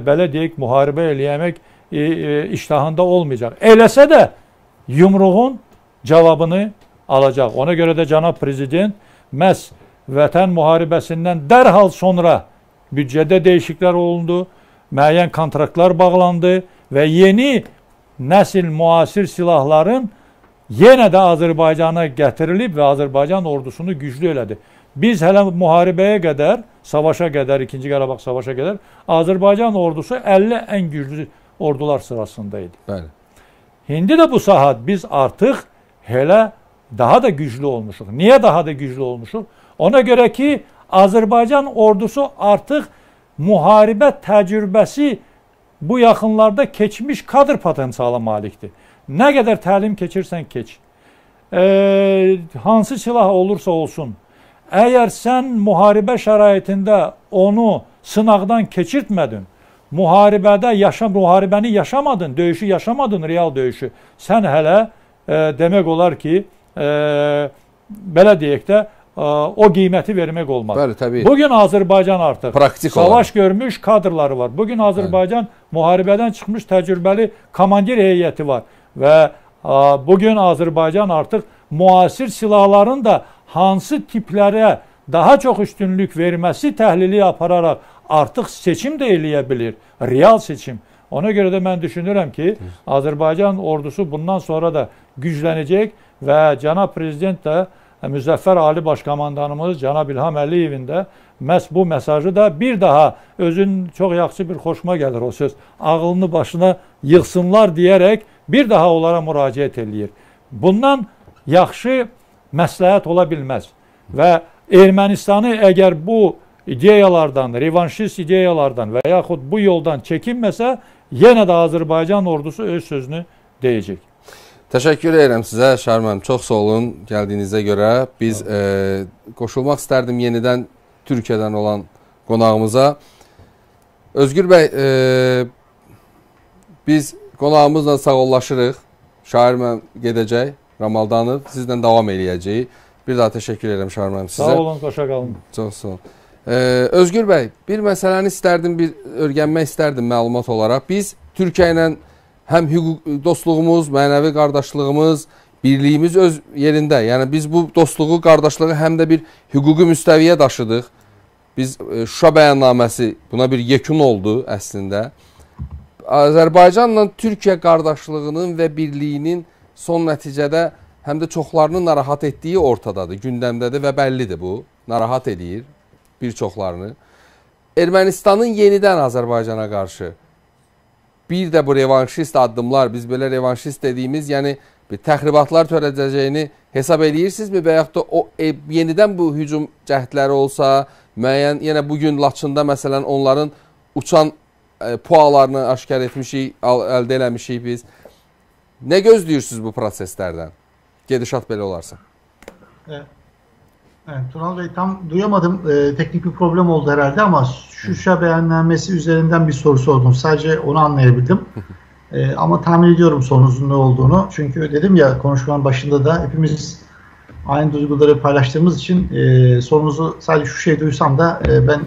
belə deyək müharibə eləmək e, e, iştahında olmayacaq. Eləsə də yumruğun cavabını alacaq. Ona görə də cənab prezident məhz vətən müharibəsindən dərhal sonra büdcədə dəyişikliklər olundu, müəyyən kontraktlar bağlandı və yeni nəsil müasir silahların yenə də Azərbaycana gətirilib və Azərbaycan ordusunu güclü elədi. Biz hələ müharibəyə qədər, savaşa qədər, 2-ci Qarabağ savaşa qədər Azərbaycan ordusu 50 ən güclü ordular sırasında idi. Bəli. İndi də bu saat biz artıq hələ daha da güclü olmuşuq. Niyə daha da güclü olmuşuq? Ona görə ki, Azərbaycan ordusu artıq müharibə təcrübəsi bu yaxınlarda keçmiş kadr potensiala malikdir. Nə qədər təlim keçirsən keç. E, hansı silah olursa olsun, əgər sən müharibə şəraitində onu sınaqdan keçirtmədin, müharibədə yaşam müharibəni yaşamadın, döyüşü yaşamadın, real döyüşü. Sən hələ e, demək olar ki, e, belə deyək də e, o qiyməti vermək olmaz. Bəli, təbii. Bu gün Azərbaycan artıq praktik savaş olarak. görmüş kadrları var. Bu gün Azərbaycan Bəli. müharibədən çıxmış təcrübəli komandir heyəti var və a, bu gün Azərbaycan artıq müasir silahların da hansı tiplərə daha çox üstünlük verməsi təhlili apararaq artıq seçim də eləyə bilir, real seçim. Ona görə də mən düşünürəm ki, Azərbaycan ordusu bundan sonra da güclənəcək və cənab prezident də Müzəffər Ali Başkomandanımız cənab İlham Əliyevin də məhz bu mesajı da bir daha özün çox yaxşı bir xoşuma gəlir o söz. Ağlını başına yığsınlar deyərək bir daha onlara müraciət eləyir. Bundan yaxşı məsləhət ola bilməz və Ermənistanı əgər bu ideyalardan, revanşist ideyalardan və yaxud bu yoldan çəkinməsə, yenə də Azərbaycan ordusu öz sözünü deyəcək. Təşəkkür edirəm sizə Şər müəllim. Çox sağ olun gəldiyinizə görə. Biz e, qoşulmaq istərdim yenidən Türkiyədən olan qonağımıza. Özgür bəy, e, biz qonağımızla sağollaşırıq. Şair müəllim gedəcək, Ramaldanov sizlə davam eləyəcəyik. Bir daha təşəkkür edirəm Şair müəllim sizə. Sağ olun, xoşa qalın. Çox sağ olun. Özgür bəy, bir məsələni istərdim, bir öyrənmək istərdim məlumat olaraq. Biz Türkiyə ilə həm hüquq dostluğumuz, mənəvi qardaşlığımız, birliyimiz öz yerində. Yəni biz bu dostluğu, qardaşlığı həm də bir hüquqi müstəviyə daşıdıq. Biz e, Şuşa bəyannaməsi buna bir yekun oldu əslində. Azərbaycanla Türkiyə qardaşlığının və birliyinin son nəticədə həm də çoxlarını narahat etdiyi ortadadır, gündəmdədir və bəllidir bu. Narahat eləyir bir çoxlarını. Ermənistanın yenidən Azərbaycana qarşı bir də bu revanşist addımlar, biz belə revanşist dediyimiz, yəni bir təxribatlar törədəcəyini hesab eləyirsinizmi və yaxud da o e, yenidən bu hücum cəhdləri olsa, müəyyən yenə bu gün Laçında məsələn onların uçan e, pualarını aşkar etmişik, al, əldə eləmişik biz. Nə gözləyirsiniz bu proseslərdən? Gedişat belə olarsa. Evet. Evet, Tural Bey tam duyamadım. Ee, teknik bir problem oldu herhalde ama Şuşa beyannamesi üzerinden bir soru sordum. Sadece onu anlayabildim. Ee, ama tahmin ediyorum sorunuzun ne olduğunu. Çünkü dedim ya konuşmanın başında da hepimiz aynı duyguları paylaştığımız için e, sorunuzu sadece şu şey duysam da e, ben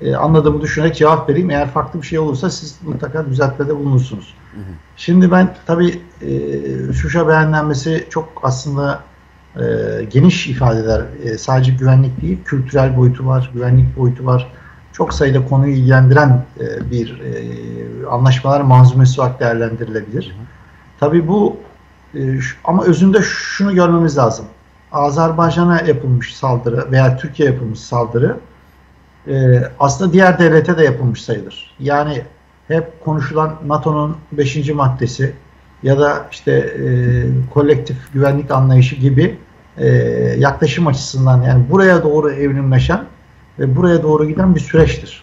e, anladığımı düşünerek cevap vereyim. Eğer farklı bir şey olursa siz mutlaka düzeltmede bulunursunuz. Hı hı. Şimdi ben tabii e, Şuşa beyannamesi çok aslında e, geniş ifadeler. E, sadece güvenlik değil, kültürel boyutu var, güvenlik boyutu var. Çok sayıda konuyu ilgilendiren e, bir e, anlaşmalar manzumesi olarak değerlendirilebilir. Tabii bu e, ama özünde şunu görmemiz lazım. Azerbaycan'a yapılmış saldırı veya Türkiye yapılmış saldırı e, aslında diğer devlete de yapılmış sayılır. Yani hep konuşulan NATO'nun 5. maddesi ya da işte e, kolektif güvenlik anlayışı gibi e, yaklaşım açısından yani buraya doğru evrimleşen ve buraya doğru giden bir süreçtir.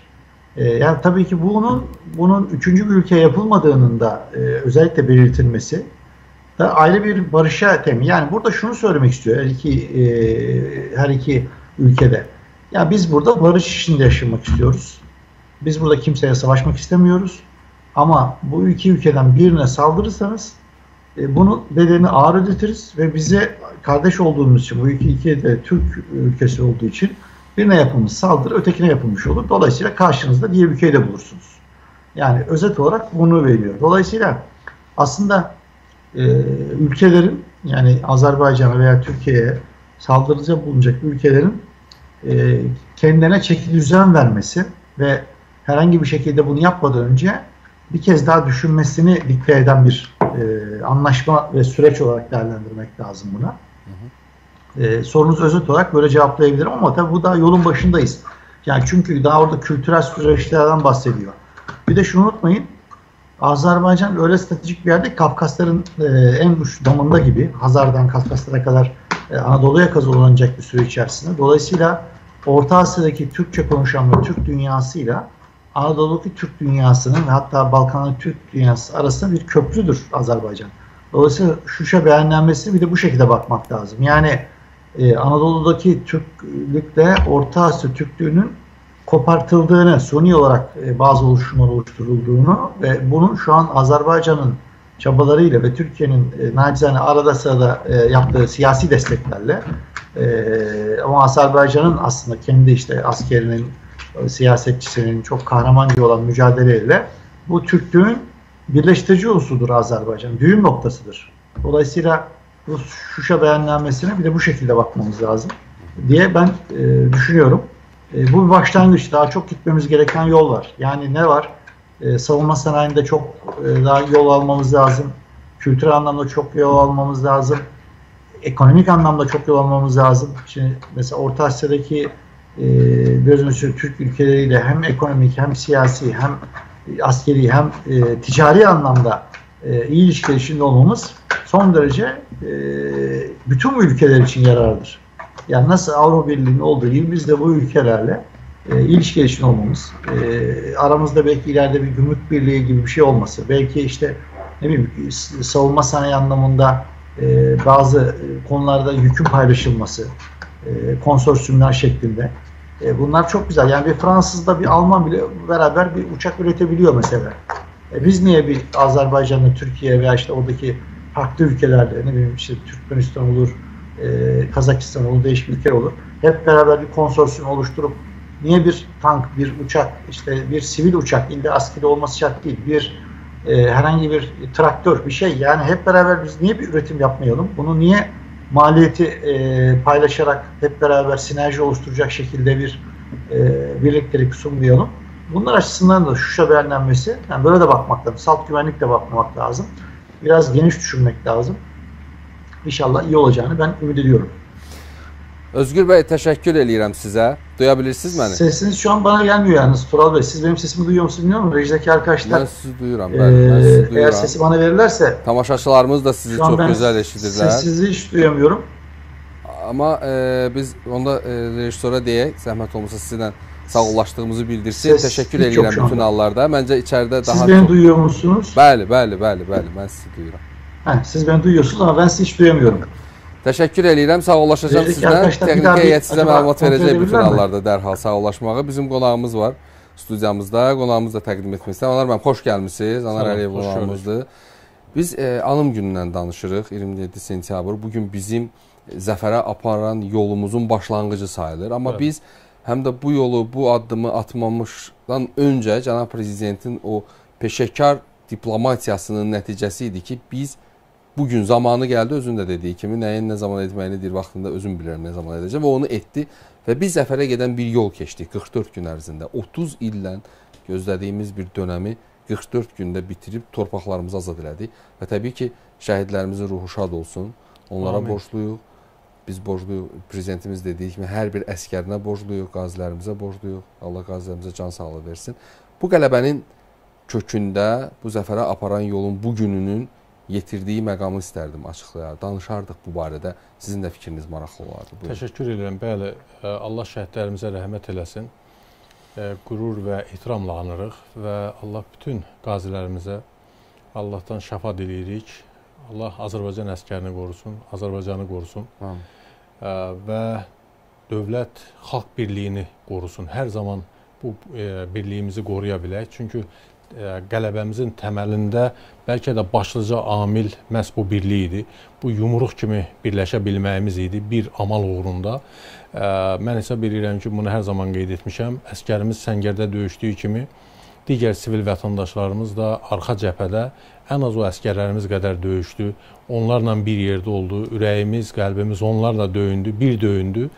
E, yani tabii ki bunun bunun üçüncü bir ülke yapılmadığının da e, özellikle belirtilmesi da ayrı bir barışa temi. Yani burada şunu söylemek istiyor her iki e, her iki ülkede. Ya biz burada barış içinde yaşamak istiyoruz. Biz burada kimseye savaşmak istemiyoruz. Ama bu iki ülkeden birine saldırırsanız e, bunun bedelini ağır ödetiriz ve bize kardeş olduğumuz için bu iki ülke de Türk ülkesi olduğu için birine yapılmış saldırı ötekine yapılmış olur. Dolayısıyla karşınızda diğer ülkeyi de bulursunuz. Yani özet olarak bunu veriyor. Dolayısıyla aslında e, ülkelerin yani Azerbaycan'a veya Türkiye'ye saldırıcı bulunacak ülkelerin e, kendine çeki düzen vermesi ve herhangi bir şekilde bunu yapmadan önce bir kez daha düşünmesini dikte eden bir e, anlaşma ve süreç olarak değerlendirmek lazım buna. Hı hı. E, sorunuz özet olarak böyle cevaplayabilirim ama tabii bu daha yolun başındayız. Yani çünkü daha orada kültürel süreçlerden bahsediyor. Bir de şunu unutmayın. Azerbaycan öyle stratejik bir yerde Kafkasların e, en uç damında gibi Hazar'dan Kafkaslara kadar e, Anadolu'ya kazanılacak bir süre içerisinde. Dolayısıyla Orta Asya'daki Türkçe konuşan ve Türk dünyasıyla Anadolu'daki Türk dünyasının ve hatta Balkanlı Türk dünyası arasında bir köprüdür Azerbaycan. Dolayısıyla Şuşa beyannamesine bir de bu şekilde bakmak lazım. Yani e, Anadolu'daki Türklükle Orta Asya Türklüğünün kopartıldığını, suni olarak e, bazı oluşumlar oluşturulduğunu ve bunun şu an Azerbaycan'ın çabalarıyla ve Türkiye'nin e, nacizane arada sırada e, yaptığı siyasi desteklerle e, ama Azerbaycan'ın aslında kendi işte askerinin, siyasetçisinin çok kahramanca olan mücadeleyle bu Türklüğün birleştirici unsurudur Azerbaycan. Düğüm noktasıdır. Dolayısıyla bu Şuşa beyannamesine bir de bu şekilde bakmamız lazım diye ben e, düşünüyorum. E, bu bir başlangıç. Daha çok gitmemiz gereken yol var. Yani ne var? E, savunma sanayinde çok e, daha yol almamız lazım. Kültürel anlamda çok yol almamız lazım ekonomik anlamda çok yol almamız lazım. Şimdi mesela Orta Asya'daki biraz önce Türk ülkeleriyle hem ekonomik hem siyasi hem askeri hem e, ticari anlamda e, iyi ilişkiler içinde olmamız son derece e, bütün bu ülkeler için yararlıdır. Yani nasıl Avrupa Birliği'nin olduğu gibi biz de bu ülkelerle e, ilişki içinde olmamız, e, aramızda belki ileride bir gümrük birliği gibi bir şey olması, belki işte ne bileyim savunma sanayi anlamında e, bazı konularda yükün paylaşılması, konsorsiyumlar şeklinde. E, bunlar çok güzel. Yani bir Fransız'da bir Alman bile beraber bir uçak üretebiliyor mesela. E, biz niye bir Azerbaycan'la Türkiye veya işte oradaki farklı ülkelerde ne bileyim işte Türkmenistan olur, e, Kazakistan olur, değişik ülke olur. Hep beraber bir konsorsiyum oluşturup niye bir tank, bir uçak, işte bir sivil uçak, illa askeri olması şart değil, bir e, herhangi bir traktör bir şey yani hep beraber biz niye bir üretim yapmayalım? Bunu niye maliyeti e, paylaşarak hep beraber sinerji oluşturacak şekilde bir e, birliktelik sunmayalım? Bunlar açısından da şu haberlenmesi yani böyle de bakmak lazım. Salt güvenlikle bakmak lazım. Biraz geniş düşünmek lazım. İnşallah iyi olacağını ben ümit ediyorum. Özgür Bey teşekkür edirəm sizə. Duyabilirsiniz məni? Sesiniz şu an bana gelmiyor yalnız Tural Bey. Siz benim sesimi duyuyor musunuz bilmiyorum. Rejideki arkadaşlar. Ben sizi duyuram. Ben, e, ben sizi duyuram. Eğer sesi bana verirlerse. Tamaşaçılarımız da sizi çok güzel eşidirlər. Sessizliği hiç duyamıyorum. Ama e, biz onda e, rejissora deyək, zəhmət olmasa sizlə sağollaşdığımızı bildirsin. Ses Teşekkür edirəm bütün hallarda. Məncə içəridə daha Siz beni çok... duyuyor musunuz? Bəli, bəli, bəli, bəli. Mən sizi duyuram. Hə, siz beni duyuyorsunuz ama ben sizi hiç duyamıyorum. Təşəkkür eləyirəm. Sağollaşacağam sizdən. Texniki heyət sizə məlumat verəcək bu finallarda dərhal sağollaşmağa. Bizim qonağımız var studiyamızda. Qonağımız da təqdim etmək istəyirəm. Anar müəllim, xoş gəlmisiniz. Anar Əliyev qonağımızdır. Biz e, anım günündən danışırıq. 27 sentyabr. Bu gün bizim zəfərə aparan yolumuzun başlanğıcı sayılır. Amma evet. biz həm də bu yolu, bu addımı atmamışdan öncə cənab prezidentin o peşəkar diplomatiyasının nəticəsi idi ki, biz bu gün zamanı gəldi, özün də dediyi kimi, nəyin nə zaman etməyini deyir vaxtında özüm bilirəm nə zaman edəcəm və onu etdi və biz zəfərə gedən bir yol keçdik 44 gün ərzində. 30 illə gözlədiyimiz bir dönəmi 44 gündə bitirib torpaqlarımızı azad elədik və təbii ki, şəhidlərimizin ruhu şad olsun. Onlara Amin. borcluyuq. Biz borcluyuq. Prezidentimiz dediyi kimi hər bir əskərinə borcluyuq, qazilərimizə borcluyuq. Allah qazilərimizə can sağlığı versin. Bu qələbənin kökündə bu zəfərə aparan yolun bu gününün yetirdiyi məqamı istərdim açıqlayar. Danışardıq bu barədə. Sizin də fikriniz maraqlı olardı. Buyurun. Təşəkkür edirəm. Bəli, e, Allah şəhidlərimizə rəhmət eləsin. E, qürur və ehtiramla anırıq və Allah bütün qazilərimizə Allahdan şəfa diləyirik. Allah Azərbaycan əskərini qorusun, Azərbaycanı qorusun. Amin. E, və dövlət xalq birliyini qorusun. Hər zaman bu birliyimizi qoruya bilək. Çünki qələbəmizin təməlində bəlkə də başlıca amil məhz bu birlik idi. Bu yumruq kimi birləşə bilməyimiz idi bir amal uğrunda. Mən hesab edirəm ki, bunu hər zaman qeyd etmişəm. Əskərimiz səngərdə döyüşdüyü kimi digər sivil vətəndaşlarımız da arxa cəbhədə ən az o əskərlərimiz qədər döyüşdü. Onlarla bir yerdə oldu. Ürəyimiz, qəlbimiz onlarla döyündü, bir döyündü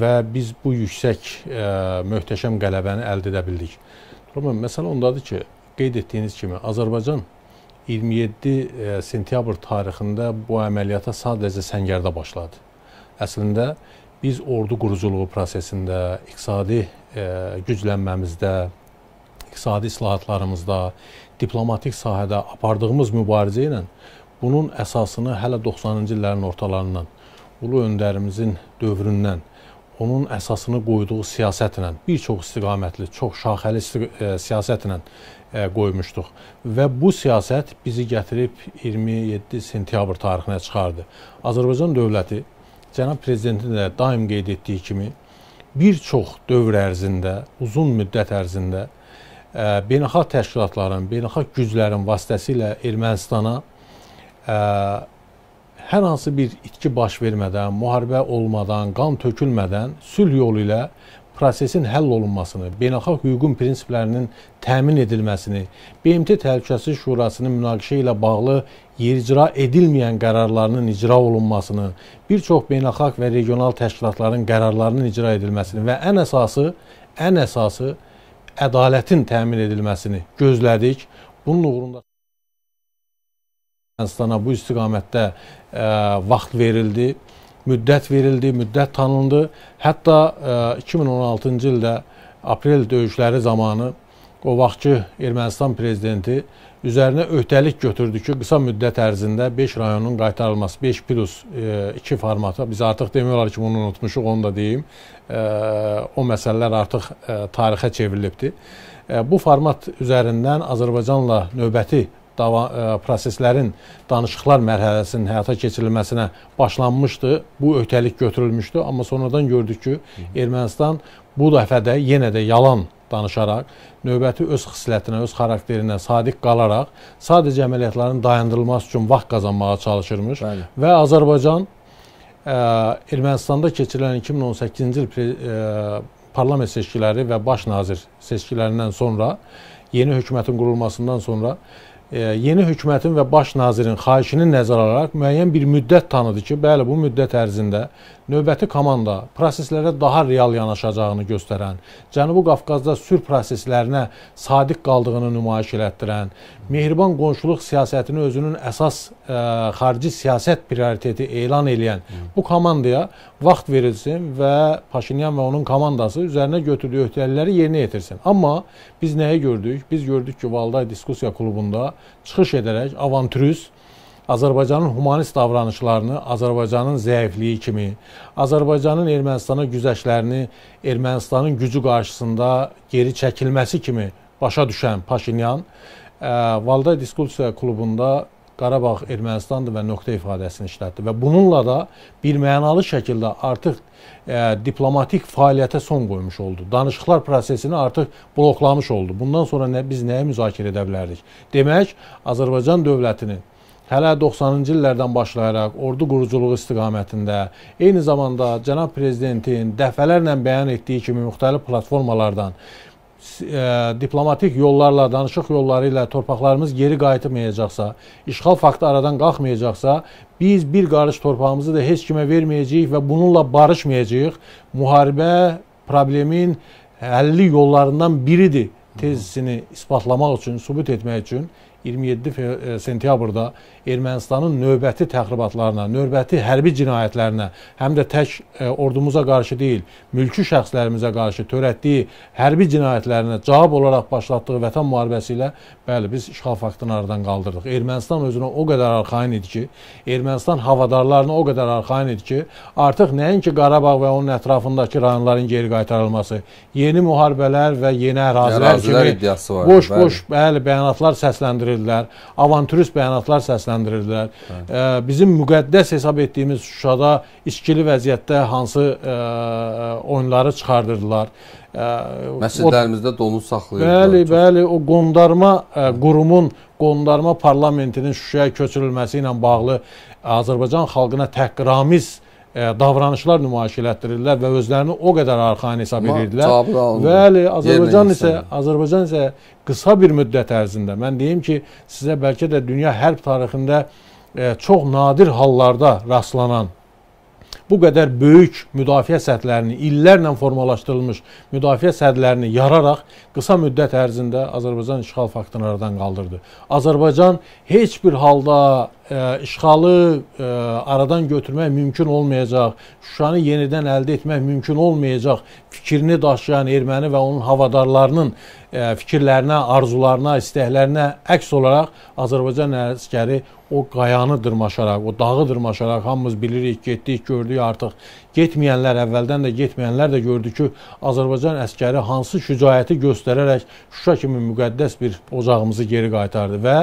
və biz bu yüksək ə, möhtəşəm qələbəni əldə edə bildik. Amma məsələ ondadır ki, qeyd etdiyiniz kimi Azərbaycan 27 e, sentyabr tarixində bu əməliyyata sadəcə səngərdə başladı. Əslində biz ordu quruculuğu prosesində, iqtisadi e, güclənməmizdə, iqtisadi islahatlarımızda, diplomatik sahədə apardığımız mübarizə ilə bunun əsasını hələ 90-cı illərin ortalarından, ulu öndərimizin dövründən onun əsasını qoyduğu siyasətlə, bir çox istiqamətli, çox şaxəli e, siyasətlə qoymuşduq. Və bu siyasət bizi gətirib 27 sentyabr tarixinə çıxardı. Azərbaycan dövləti cənab prezidentin də daim qeyd etdiyi kimi bir çox dövr ərzində, uzun müddət ərzində beynəlxalq təşkilatların, beynəlxalq güclərin vasitəsilə Ermənistana hər hansı bir itki baş vermədən, müharibə olmadan, qan tökülmədən sülh yolu ilə prosesin həll olunmasını, beynəlxalq hüququn prinsiplərinin təmin edilməsini, BMT Təhlükəsizlik Şurasının münaqişə ilə bağlı yericra edilməyən qərarlarının icra olunmasını, bir çox beynəlxalq və regional təşkilatların qərarlarının icra edilməsini və ən əsası, ən əsası ədalətin təmin edilməsini gözlədik. Bunun uğrunda Ermənistana bu istiqamətdə ə, vaxt verildi müddət verildi, müddət tanındı. Hətta 2016-cı e, ildə aprel döyüşləri zamanı o vaxtki Ermənistan prezidenti üzərinə öhdəlik götürdü ki, qısa müddət ərzində 5 rayonun qaytarılması, 5 plus 2 e, formata, biz artıq demək olar ki, bunu unutmuşuq, onu da deyim. E, o məsələlər artıq tarixə çevrilibdir. Bu format üzərindən Azərbaycanla növbəti dava ə, e, proseslərin danışıqlar mərhələsinin həyata keçirilməsinə başlanmışdı. Bu öhdəlik götürülmüşdü, amma sonradan gördük ki, Ermənistan bu dəfə də yenə də yalan danışaraq, növbəti öz xislətinə, öz xarakterinə sadiq qalaraq sadəcə əməliyyatların dayandırılması üçün vaxt qazanmağa çalışırmış Bəli. və Azərbaycan ə, e, Ermənistanda keçirilən 2018-ci il ə, e, parlament seçkiləri və baş nazir seçkilərindən sonra yeni hökumətin qurulmasından sonra yeni hökumətin və baş nazirin xahişini nəzərə alaraq müəyyən bir müddət tanıdı ki, bəli, bu müddət ərzində növbəti komanda proseslərə daha real yanaşacağını göstərən, Cənubi Qafqazda sülh proseslərinə sadiq qaldığını nümayiş elətdirən, mehriban qonşuluq siyasətini özünün əsas ə, xarici siyasət prioriteti elan edən bu komandaya vaxt verilsin və Paşinyan və onun komandası üzərinə götürdüyü öhdəlikləri yerinə yetirsin. Amma biz nəyi gördük? Biz gördük ki, Valday diskussiya klubunda çıxış edərək avantürist Azərbaycanın humanist davranışlarını Azərbaycanın zəifliyi kimi, Azərbaycanın Ermənistana güzəşlərini Ermənistanın gücü qarşısında geri çəkilməsi kimi başa düşən Paşinyan Valda Diskussiya klubunda Qarabağ Ermənistandır və nöqtə ifadəsini işlətdi və bununla da bir mənalı şəkildə artıq e, diplomatik fəaliyyətə son qoymuş oldu. Danışıqlar prosesini artıq bloklamış oldu. Bundan sonra nə biz nəyə müzakirə edə bilərdik? Demək, Azərbaycan dövlətinin hələ 90-cı illərdən başlayaraq ordu quruculuğu istiqamətində, eyni zamanda cənab prezidentin dəfələrlə bəyan etdiyi kimi müxtəlif platformalardan e, diplomatik yollarla, danışıq yolları ilə torpaqlarımız geri qayıtmayacaqsa, işğal faktı aradan qalxmayacaqsa, biz bir qarış torpağımızı da heç kimə verməyəcəyik və bununla barışmayacağıq. Müharibə problemin həlli yollarından biridir tezisini isbatlamaq üçün, sübut etmək üçün 27 e, sentyabrda Ermənistanın növbəti təxribatlarına, növbəti hərbi cinayətlərinə, həm də tək e, ordumuza qarşı deyil, mülki şəxslərimizə qarşı törətdiyi hərbi cinayətlərinə cavab olaraq başlatdığı vətən müharibəsi ilə bəli biz işğal faktını aradan qaldırdıq. Ermənistan özünə o qədər arxain idi ki, Ermənistan havadarlarına o qədər arxain idi ki, artıq nəinki Qarabağ və onun ətrafındakı rayonların geri qaytarılması, yeni müharibələr və yeni ərazilər, kimi boş-boş bəli bəyanatlar səsləndirirdilər, avanturist bəyanatlar səsləndirirdilər səsləndirirdilər. Ə, bizim müqəddəs hesab etdiyimiz Şuşada içkili vəziyyətdə hansı oyunları çıxardırdılar. Məscidlərimizdə donuz saxlayırdılar. Bəli, çox. bəli, o qondarma qurumun qondarma parlamentinin Şuşaya köçürülməsi ilə bağlı Azərbaycan xalqına təhqiramiz davranışlar nümayiş elətdirirlər və özlərini o qədər arxain hesab edirdilər. Bəli, Azərbaycan isə Azərbaycan isə qısa bir müddət ərzində mən deyim ki, sizə bəlkə də dünya hərb tarixində çox nadir hallarda rastlanan bu qədər böyük müdafiə sədlərini, illərlə formalaşdırılmış müdafiə sədlərini yararaq qısa müddət ərzində Azərbaycan işğal faktını aradan qaldırdı. Azərbaycan heç bir halda ə, işğalı ə, aradan götürmək mümkün olmayacaq, Şuşanı yenidən əldə etmək mümkün olmayacaq fikrini daşıyan erməni və onun havadarlarının ə, fikirlərinə, arzularına, istəklərinə əks olaraq Azərbaycan əskəri o qayanı dırmaşaraq, o dağı dırmaşaraq hamımız bilirik, getdik, gördük artıq. Getməyənlər, əvvəldən də getməyənlər də gördü ki, Azərbaycan əskəri hansı şücaəti göstərərək Şuşa kimi müqəddəs bir ocağımızı geri qaytardı və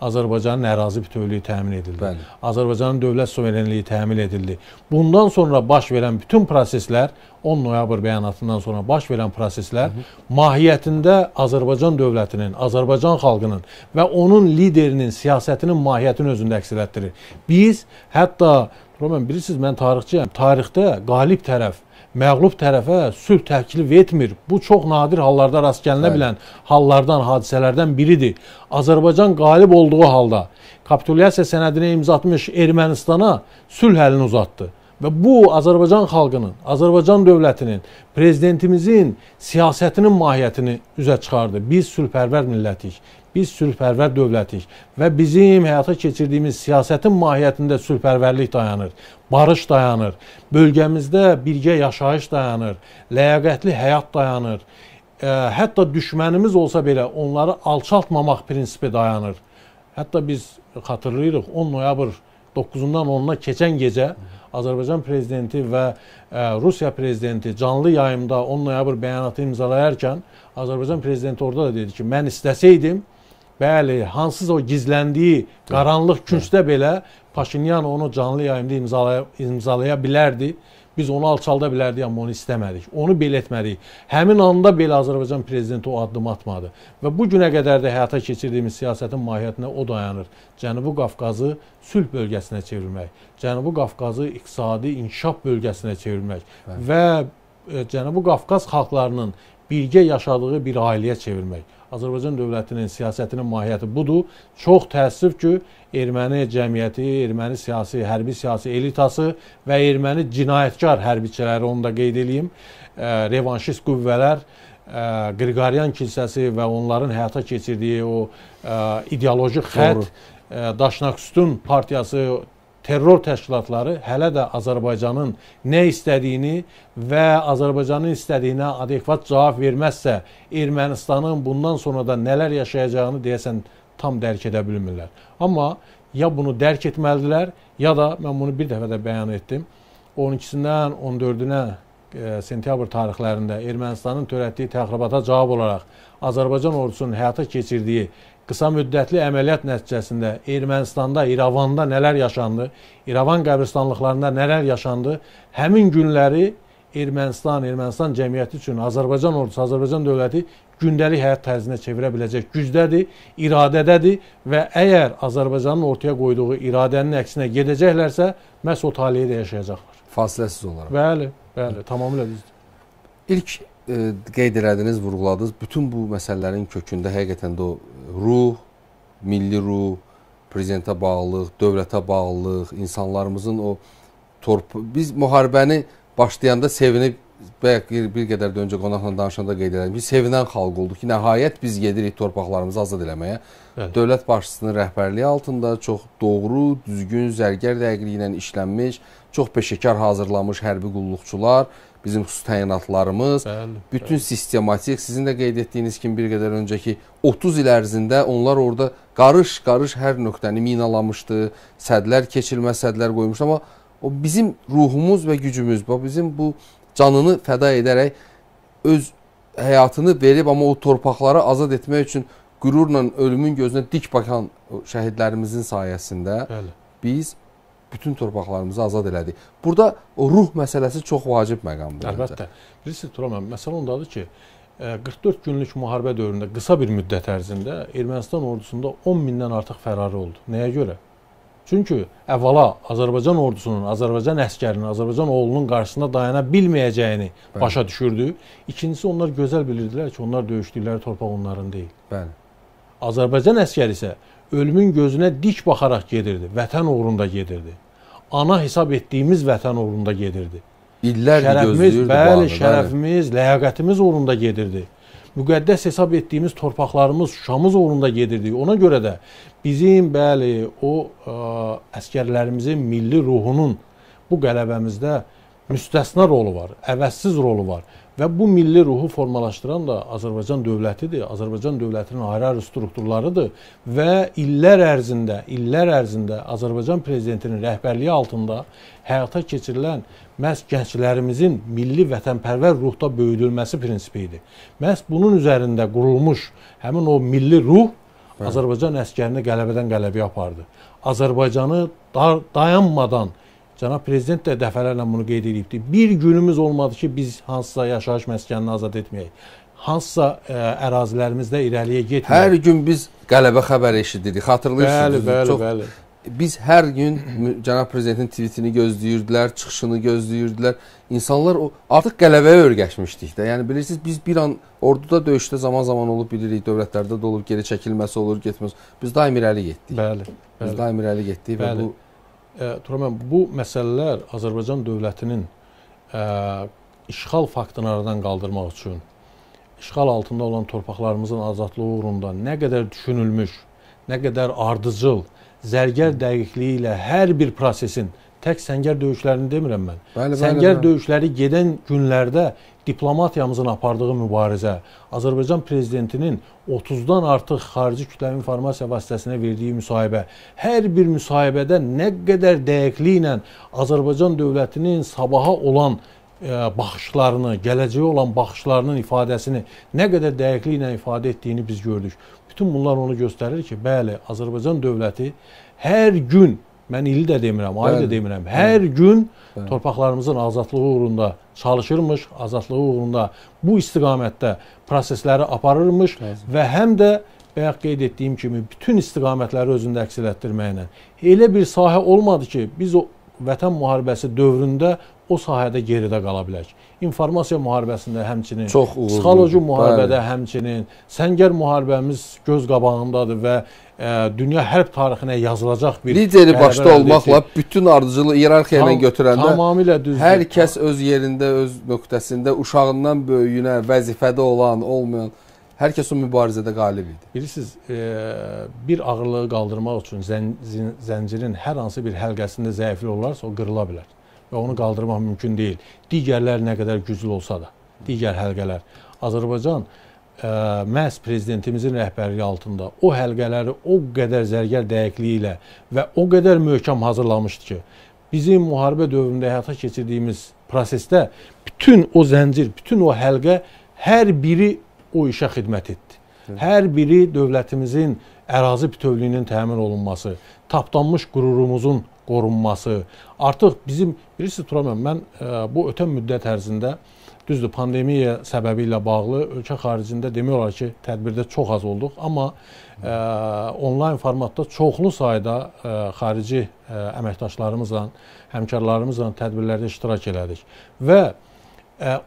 Azərbaycanın ərazi bütövlüyü təmin edildi. Bəli. Azərbaycanın dövlət suverenliyi təmin edildi. Bundan sonra baş verən bütün proseslər 10 noyabr bəyanatından sonra baş verən proseslər Hı -hı. mahiyyətində Azərbaycan dövlətinin, Azərbaycan xalqının və onun liderinin siyasətinin mahiyyətini özündə əks etdirir. Biz hətta Roman bilirsiniz mən tarixçiyəm. Tarixdə qalib tərəf məğlub tərəfə sülh təklif etmir. Bu çox nadir hallarda rast gəlinə bilən hallardan, hadisələrdən biridir. Azərbaycan qalib olduğu halda kapitulyasiya sənədini imza atmış Ermənistana sülh əlini uzatdı. Və bu Azərbaycan xalqının, Azərbaycan dövlətinin, prezidentimizin siyasətinin mahiyyətini üzə çıxardı. Biz sülhpərvər millətik. Biz sülhpərvər dövlətik və bizim həyata keçirdiyimiz siyasətin mahiyyətində sülhpərvərlik dayanır, barış dayanır, bölgəmizdə birgə yaşayış dayanır, ləyaqətli həyat dayanır. Ə, hətta düşmənimiz olsa belə onları alçaltmamaq prinsipi dayanır. Hətta biz xatırlayırıq 10 noyabr 9-undan 10-una keçən gecə Azərbaycan prezidenti və Rusiya prezidenti canlı yayımda 10 noyabr bəyanatı imzalayarkən Azərbaycan prezidenti orada da dedi ki, mən istəsəydim Bəli, hansısa o gizləndiyi qaranlıq küncdə belə Paşinyan onu canlı yayımda imzalaya, imzalaya bilərdi. Biz onu alçalda bilərdik, amma onu istəmədik. Onu belə etmədik. Həmin anda belə Azərbaycan prezidenti o addım atmadı. Və bu günə qədər də həyata keçirdiyimiz siyasətin mahiyyətinə o dayanır. Cənubi Qafqazı sülh bölgəsinə çevirmək, Cənubi Qafqazı iqtisadi inkişaf bölgəsinə çevirmək Bəli. və e, Cənubi Qafqaz xalqlarının birgə yaşadığı bir ailəyə çevirmək. Azərbaycan dövlətinin siyasətinin mahiyyəti budur. Çox təəssüf ki, erməni cəmiyyəti, erməni siyasi, hərbi siyasi elitası və erməni cinayətkar hərbiçiləri onu da qeyd edeyim, revanşist qüvvələr Qriqoryan kilsəsi və onların həyata keçirdiyi o ideoloji xətt, Daşnaqüstün partiyası terror təşkilatları hələ də Azərbaycanın nə istədiyini və Azərbaycanın istədiyinə adekvat cavab verməzsə, Ermənistanın bundan sonra da nələr yaşayacağını deyəsən tam dərk edə bilmirlər. Amma ya bunu dərk etməlidirlər, ya da mən bunu bir dəfə də bəyan etdim. 12-sindən 14-ünə e, sentyabr tarixlərində Ermənistanın törətdiyi təxribata cavab olaraq Azərbaycan ordusunun həyata keçirdiyi qısa müddətli əməliyyat nəticəsində Ermənistanda, İrəvanda nələr yaşandı, İrəvan qəbristanlıqlarında nələr yaşandı, həmin günləri Ermənistan, Ermənistan cəmiyyəti üçün Azərbaycan ordusu, Azərbaycan dövləti gündəlik həyat tərzinə çevirə biləcək gücdədir, iradədədir və əgər Azərbaycanın ortaya qoyduğu iradənin əksinə gedəcəklərsə, məhz o taleyi yaşayacaqlar. Fasiləsiz olaraq. Bəli, bəli, tamamilə düzdür. İlk e, qeyd elədiniz, vurğuladınız. Bütün bu məsələlərin kökündə həqiqətən də o ruh, milli ruh, prezidentə bağlılıq, dövlətə bağlılıq, insanlarımızın o torp biz müharibəni başlayanda sevinib bayaq bir, qədər də öncə qonaqla danışanda qeyd edirəm. Biz sevinən xalq olduq ki, nəhayət biz gedirik torpaqlarımızı azad eləməyə. Bəli. Dövlət başçısının rəhbərliyi altında çox doğru, düzgün, zərgər dəqiqliyi ilə işlənmiş, çox peşəkar hazırlanmış hərbi qulluqçular, bizim xüsusi təyinatlarımız, bəli, bütün bəli. sistematik, sizin də qeyd etdiyiniz kimi bir qədər öncəki 30 il ərzində onlar orada qarış-qarış hər nöqtəni minalamışdı, sədlər keçilmə sədlər qoymuşdu, amma o bizim ruhumuz və gücümüz, bizim bu canını fəda edərək öz həyatını verib amma o torpaqları azad etmək üçün qürurla ölümün gözünə dik bakan şəhidlərimizin sayəsində Bəli. biz bütün torpaqlarımızı azad elədik. Burada ruh məsələsi çox vacib məqamdır. Əlbəttə. Bilirsiniz Turan müəllim, məsələ ondadır ki, 44 e, günlük müharibə dövründə qısa bir müddət ərzində Ermənistan ordusunda 10 mindən artıq fərari oldu. Nəyə görə? Çünki əvvəla Azərbaycan ordusunun, Azərbaycan əskərinin, Azərbaycan oğlunun qarşısında dayana bilməyəcəyini Bəli. başa düşürdü. İkincisi onlar gözəl bilirdilər ki, onlar döyüşdükləri torpaq onların deyil. Bəli. Azərbaycan əskəri isə ölümün gözünə dik baxaraq gedirdi, vətən uğrunda gedirdi. Ana hesab etdiyimiz vətən uğrunda gedirdi. İllərdir gözləyirdi bəli, bu anı. Şərəfimiz, bəli. ləyaqətimiz uğrunda gedirdi müqəddəs hesab etdiyimiz torpaqlarımız, Şuşamız uğrunda gedirdik. Ona görə də bizim bəli o ə, əskərlərimizin milli ruhunun bu qələbəmizdə müstəsna rolu var, əvəzsiz rolu var. Və bu milli ruhu formalaşdıran da Azərbaycan dövlətidir, Azərbaycan dövlətinin ayrı-ayrı strukturlarıdır və illər ərzində, illər ərzində Azərbaycan prezidentinin rəhbərliyi altında həyata keçirilən məhz gənclərimizin milli vətənpərvər ruhda böyüdülməsi prinsipi idi. Məhz bunun üzərində qurulmuş həmin o milli ruh Azərbaycan əskərini qələbədən qələbəyə apardı. Azərbaycanı dayanmadan Cənab prezident də dəfələrlə bunu qeyd edibdi. Bir günümüz olmadı ki, biz hansısa yaşayış məskənini azad etməyək. Hansısa ə, e, ərazilərimizdə irəliyə getməyək. Hər gün biz qələbə xəbəri eşidirik. Xatırlayırsınız? Bəli, bəli, Çox, bəli. Biz hər gün cənab prezidentin tweetini gözləyirdilər, çıxışını gözləyirdilər. İnsanlar o artıq qələbəyə öyrəşmişdik də. Yəni bilirsiniz biz bir an orduda döyüşdə zaman-zaman olub bilirik, dövlətlərdə də olub geri çəkilməsi olur, getməsi. Biz daim irəli getdik. Bəli. bəli. Biz daim irəli getdik bəli. və bu Turan bu məsələlər Azərbaycan dövlətinin işğal faktını aradan qaldırmaq üçün işğal altında olan torpaqlarımızın azadlığı uğrunda nə qədər düşünülmüş, nə qədər ardıcıl, zərgər dəqiqliyi ilə hər bir prosesin tək səngər döyüşlərini demirəm mən. Bəli, bəli, səngər bəli. döyüşləri gedən günlərdə diplomatiyamızın apardığı mübarizə, Azərbaycan prezidentinin 30-dan artıq xarici kütləvi informasiya vasitəsinə verdiyi müsahibə, hər bir müsahibədə nə qədər dəqiqliklə Azərbaycan dövlətinin sabaha olan e, baxışlarını, gələcəyə olan baxışlarının ifadəsini nə qədər dəqiqliklə ifadə etdiyini biz gördük. Bütün bunlar onu göstərir ki, bəli, Azərbaycan dövləti hər gün Mən ili də demirəm, ayı da demirəm. Hər gün torpaqlarımızın azadlığı uğrunda çalışırmış, azadlığı uğrunda bu istiqamətdə prosesləri aparırmış Lazım. və həm də bayaq qeyd etdiyim kimi bütün istiqamətləri özündə əks etdirməklə elə bir sahə olmadı ki, biz o Vətən müharibəsi dövründə o sahədə geridə qala bilək. İnformasiya müharibəsində həmçinin, çox uğurlu, psixoloji müharibədə bəli. həmçinin, səngər müharibəmiz göz qabağındadır və ə, e, dünya hərb tarixinə yazılacaq bir lideri başda olmaqla bütün ardıcılı iyerarxiya ilə götürəndə tamamilə düzdür. Hər kəs öz yerində, öz nöqtəsində uşağından böyüyünə, vəzifədə olan, olmayan Hər kəs o mübarizədə qalib idi. Bilirsiniz, e, bir ağırlığı qaldırmaq üçün zən, zəncirin hər hansı bir həlqəsində zəiflik olarsa, o qırıla bilər və onu qaldırmaq mümkün deyil. Digərlər nə qədər güclü olsa da, digər həlqələr. Azərbaycan ə, e, məhz prezidentimizin rəhbərliyi altında o həlqələri o qədər zərgər dəqiqliyi ilə və o qədər möhkəm hazırlamışdı ki, bizim müharibə dövründə həyata keçirdiyimiz prosesdə bütün o zəncir, bütün o həlqə hər biri o işə xidmət etdi. Hər biri dövlətimizin ərazi bütövlüyünün təmin olunması, tapdanmış qürurumuzun qorunması, artıq bizim bilirsiniz Turan mən ə, bu ötən müddət ərzində düzdür pandemiya səbəbi ilə bağlı ölkə xaricində demək olar ki, tədbirdə çox az olduq, amma ə, onlayn formatda çoxlu sayda ə, xarici ə, əməkdaşlarımızla, həmkarlarımızla tədbirlərdə iştirak elədik. Və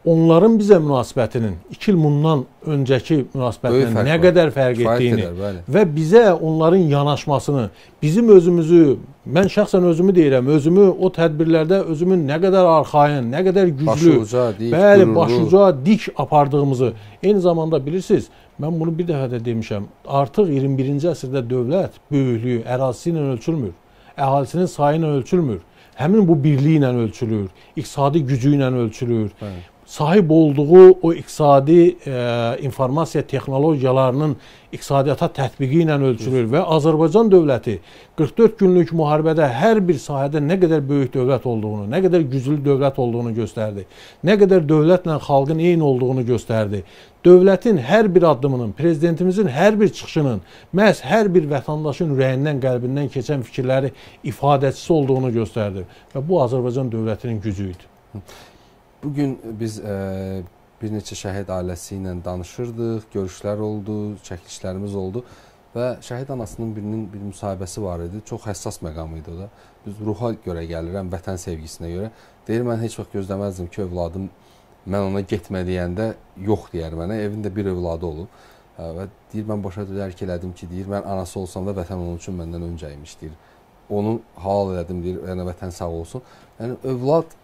onların bizə münasibətinin 2 il bundan öncəki münasibətindən nə qədər fərq etdiyini edər, və bizə onların yanaşmasını, bizim özümüzü, mən şəxsən özümü deyirəm, özümü o tədbirlərdə özümün nə qədər arxayın, nə qədər güclü, başuca, dik, bəli, başuca, dik apardığımızı, eyni zamanda bilirsiniz, mən bunu bir dəfə də demişəm, artıq 21-ci əsrdə dövlət böyüklüyü ərazisi ilə ölçülmür, əhalisinin sayı ilə ölçülmür həmin bu birliyi ilə ölçülür, iqtisadi gücü ilə ölçülür. Bəli. Sahib olduğu o iqtisadi e, informasiya texnologiyalarının iqtisadiyyata tətbiqi ilə ölçülür və Azərbaycan dövləti 44 günlük müharibədə hər bir sahədə nə qədər böyük dövlət olduğunu, nə qədər güclü dövlət olduğunu göstərdi. Nə qədər dövlətlə xalqın eyni olduğunu göstərdi. Dövlətin hər bir addımının, prezidentimizin hər bir çıxışının məhz hər bir vətəndaşın ürəyindən, qəlbindən keçən fikirləri ifadəçisi olduğunu göstərdi və bu Azərbaycan dövlətinin gücü idi. Bu gün biz e, bir neçə şəhid ailəsi ilə danışırdıq, görüşlər oldu, çəkilişlərimiz oldu və şəhid anasının birinin bir müsahibəsi var idi. Çox həssas məqam idi o da. Biz ruha görə gəlirəm, vətən sevgisinə görə. Deyir mən heç vaxt gözləməzdim ki, övladım mən ona getmə deyəndə yox deyər mənə. Evində bir övladı olub. Və deyir mən başa dərk elədim ki, deyir mən anası olsam da vətən onun üçün məndən öncə imiş deyir. Onu halal elədim deyir, yəni vətən sağ olsun. Yəni övlad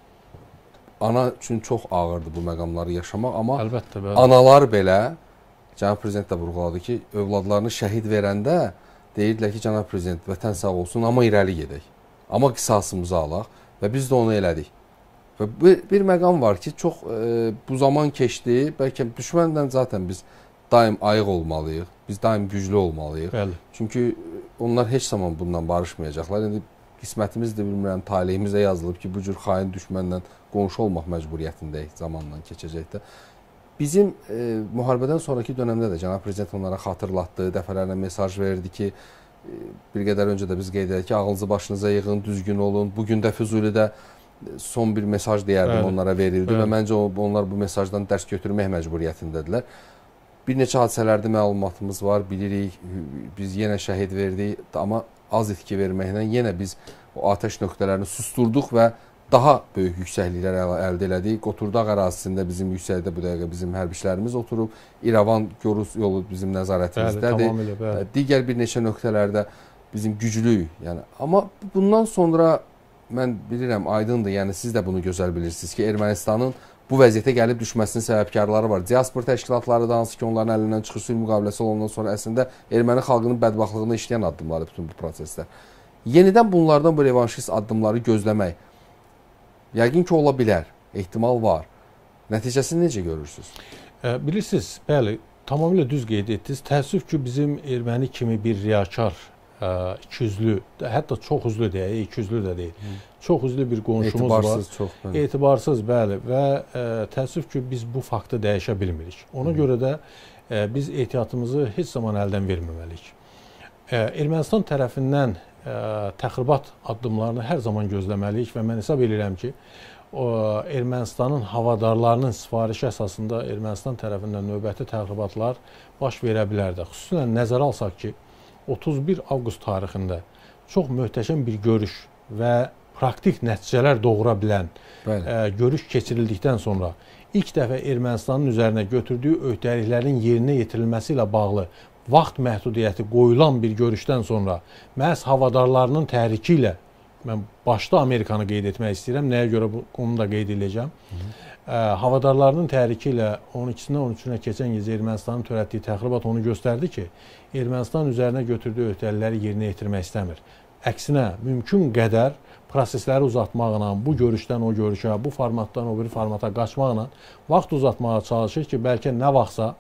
ana üçün çox ağırdır bu məqamları yaşamaq, amma Əlbəttə, bəli. analar belə cənab prezident də vurğuladı ki, övladlarını şəhid verəndə deyirdilər ki, cənab prezident vətən sağ olsun, amma irəli gedək. Amma qisasımızı alaq və biz də onu elədik. Və bir, bir məqam var ki, çox e, bu zaman keçdi. Bəlkə düşmənlə zaten biz daim ayıq olmalıyıq. Biz daim güclü olmalıyıq. Bəli. Çünki onlar heç zaman bundan barışmayacaqlar. İndi qismətimizdir, bilmirəm, taleyimizə yazılıb ki, bu cür xain düşmənlə qonşu olmaq məcburiyyətindəyik zamanla keçəcəkdə. Bizim e, müharibədən sonraki dövrdə də cənab prezident onlara xatırlatdı, dəfələrlə mesaj verdi ki, e, bir qədər öncə də biz qeyd etdik ki, ağlınızı başınıza yığın, düzgün olun. Bu gün də Füzulidə e, son bir mesaj deyərdim Bəli. onlara verildi Bəli. və məncə onlar bu mesajdan dərs götürmək məcburiyyətindədirlər. Bir neçə hadisələrdə məlumatımız var, bilirik. Biz yenə şəhid verdik, amma az itki verməklə yenə biz o atəş nöqtələrini susturduq və daha böyük yüksəkliklər əldə elədik. Qoturdaq ərazisində bizim yüksəkdə bu dəqiqə bizim hərbiçilərimiz oturub. İrəvan Gorus yolu bizim nəzarətimizdədir. Bəli, Digər bir neçə nöqtələrdə bizim güclüyük. Yəni amma bundan sonra mən bilirəm, aydındır. Yəni siz də bunu gözəl bilirsiniz ki, Ermənistanın bu vəziyyətə gəlib düşməsinin səbəbkarları var. Diaspor təşkilatları da hansı ki, onların əlindən çıxır sülh müqaviləsi olandan sonra əslində erməni xalqının bədbaxtlığına işləyən addımları bütün bu proseslər. Yenidən bunlardan bu revanşist addımları gözləmək Yəqin ki, ola bilər. Ehtimal var. Nəticəsini necə görürsüz? Bilirsiniz, bəli, tamamilə düz qeyd etdiniz. Təəssüf ki, bizim erməni kimi bir riyakar, ikiyüzlü, hətta çox üzlü deyək, ikiyüzlü də deyil. Hı. Çox üzlü bir qonşumuz Etibarsız, var. Çox, bəli. Etibarsız, bəli və ə, təəssüf ki, biz bu faktı dəyişə bilmirik. Ona Hı. görə də ə, biz ehtiyatımızı heç zaman əldən verməməliyik. Ə, Ermənistan tərəfindən ə, təxribat addımlarını hər zaman gözləməliyik və mən hesab edirəm ki, o Ermənistanın havadarlarının sifarişi əsasında Ermənistan tərəfindən növbəti təxribatlar baş verə bilər də. Xüsusən nəzərə alsaq ki, 31 avqust tarixində çox möhtəşəm bir görüş və praktik nəticələr doğura bilən ə, görüş keçirildikdən sonra ilk dəfə Ermənistanın üzərinə götürdüyü öhdəliklərin yerinə yetirilməsi ilə bağlı vaxt məhdudiyyəti qoyulan bir görüşdən sonra məhz havadarlarının təhriki ilə mən başda Amerikanı qeyd etmək istəyirəm. Nəyə görə bu, onu da qeyd edəcəm. Ə, havadarlarının təhriki ilə 12-dən 13-ünə keçən gecə Ermənistanın törətdiyi təxribat onu göstərdi ki, Ermənistan üzərinə götürdüyü öhdəlikləri yerinə yetirmək istəmir. Əksinə, mümkün qədər prosesləri uzatmaqla, bu görüşdən o görüşə, bu formatdan o biri formata qaçmaqla vaxt uzatmağa çalışır ki, bəlkə nə vaxtsa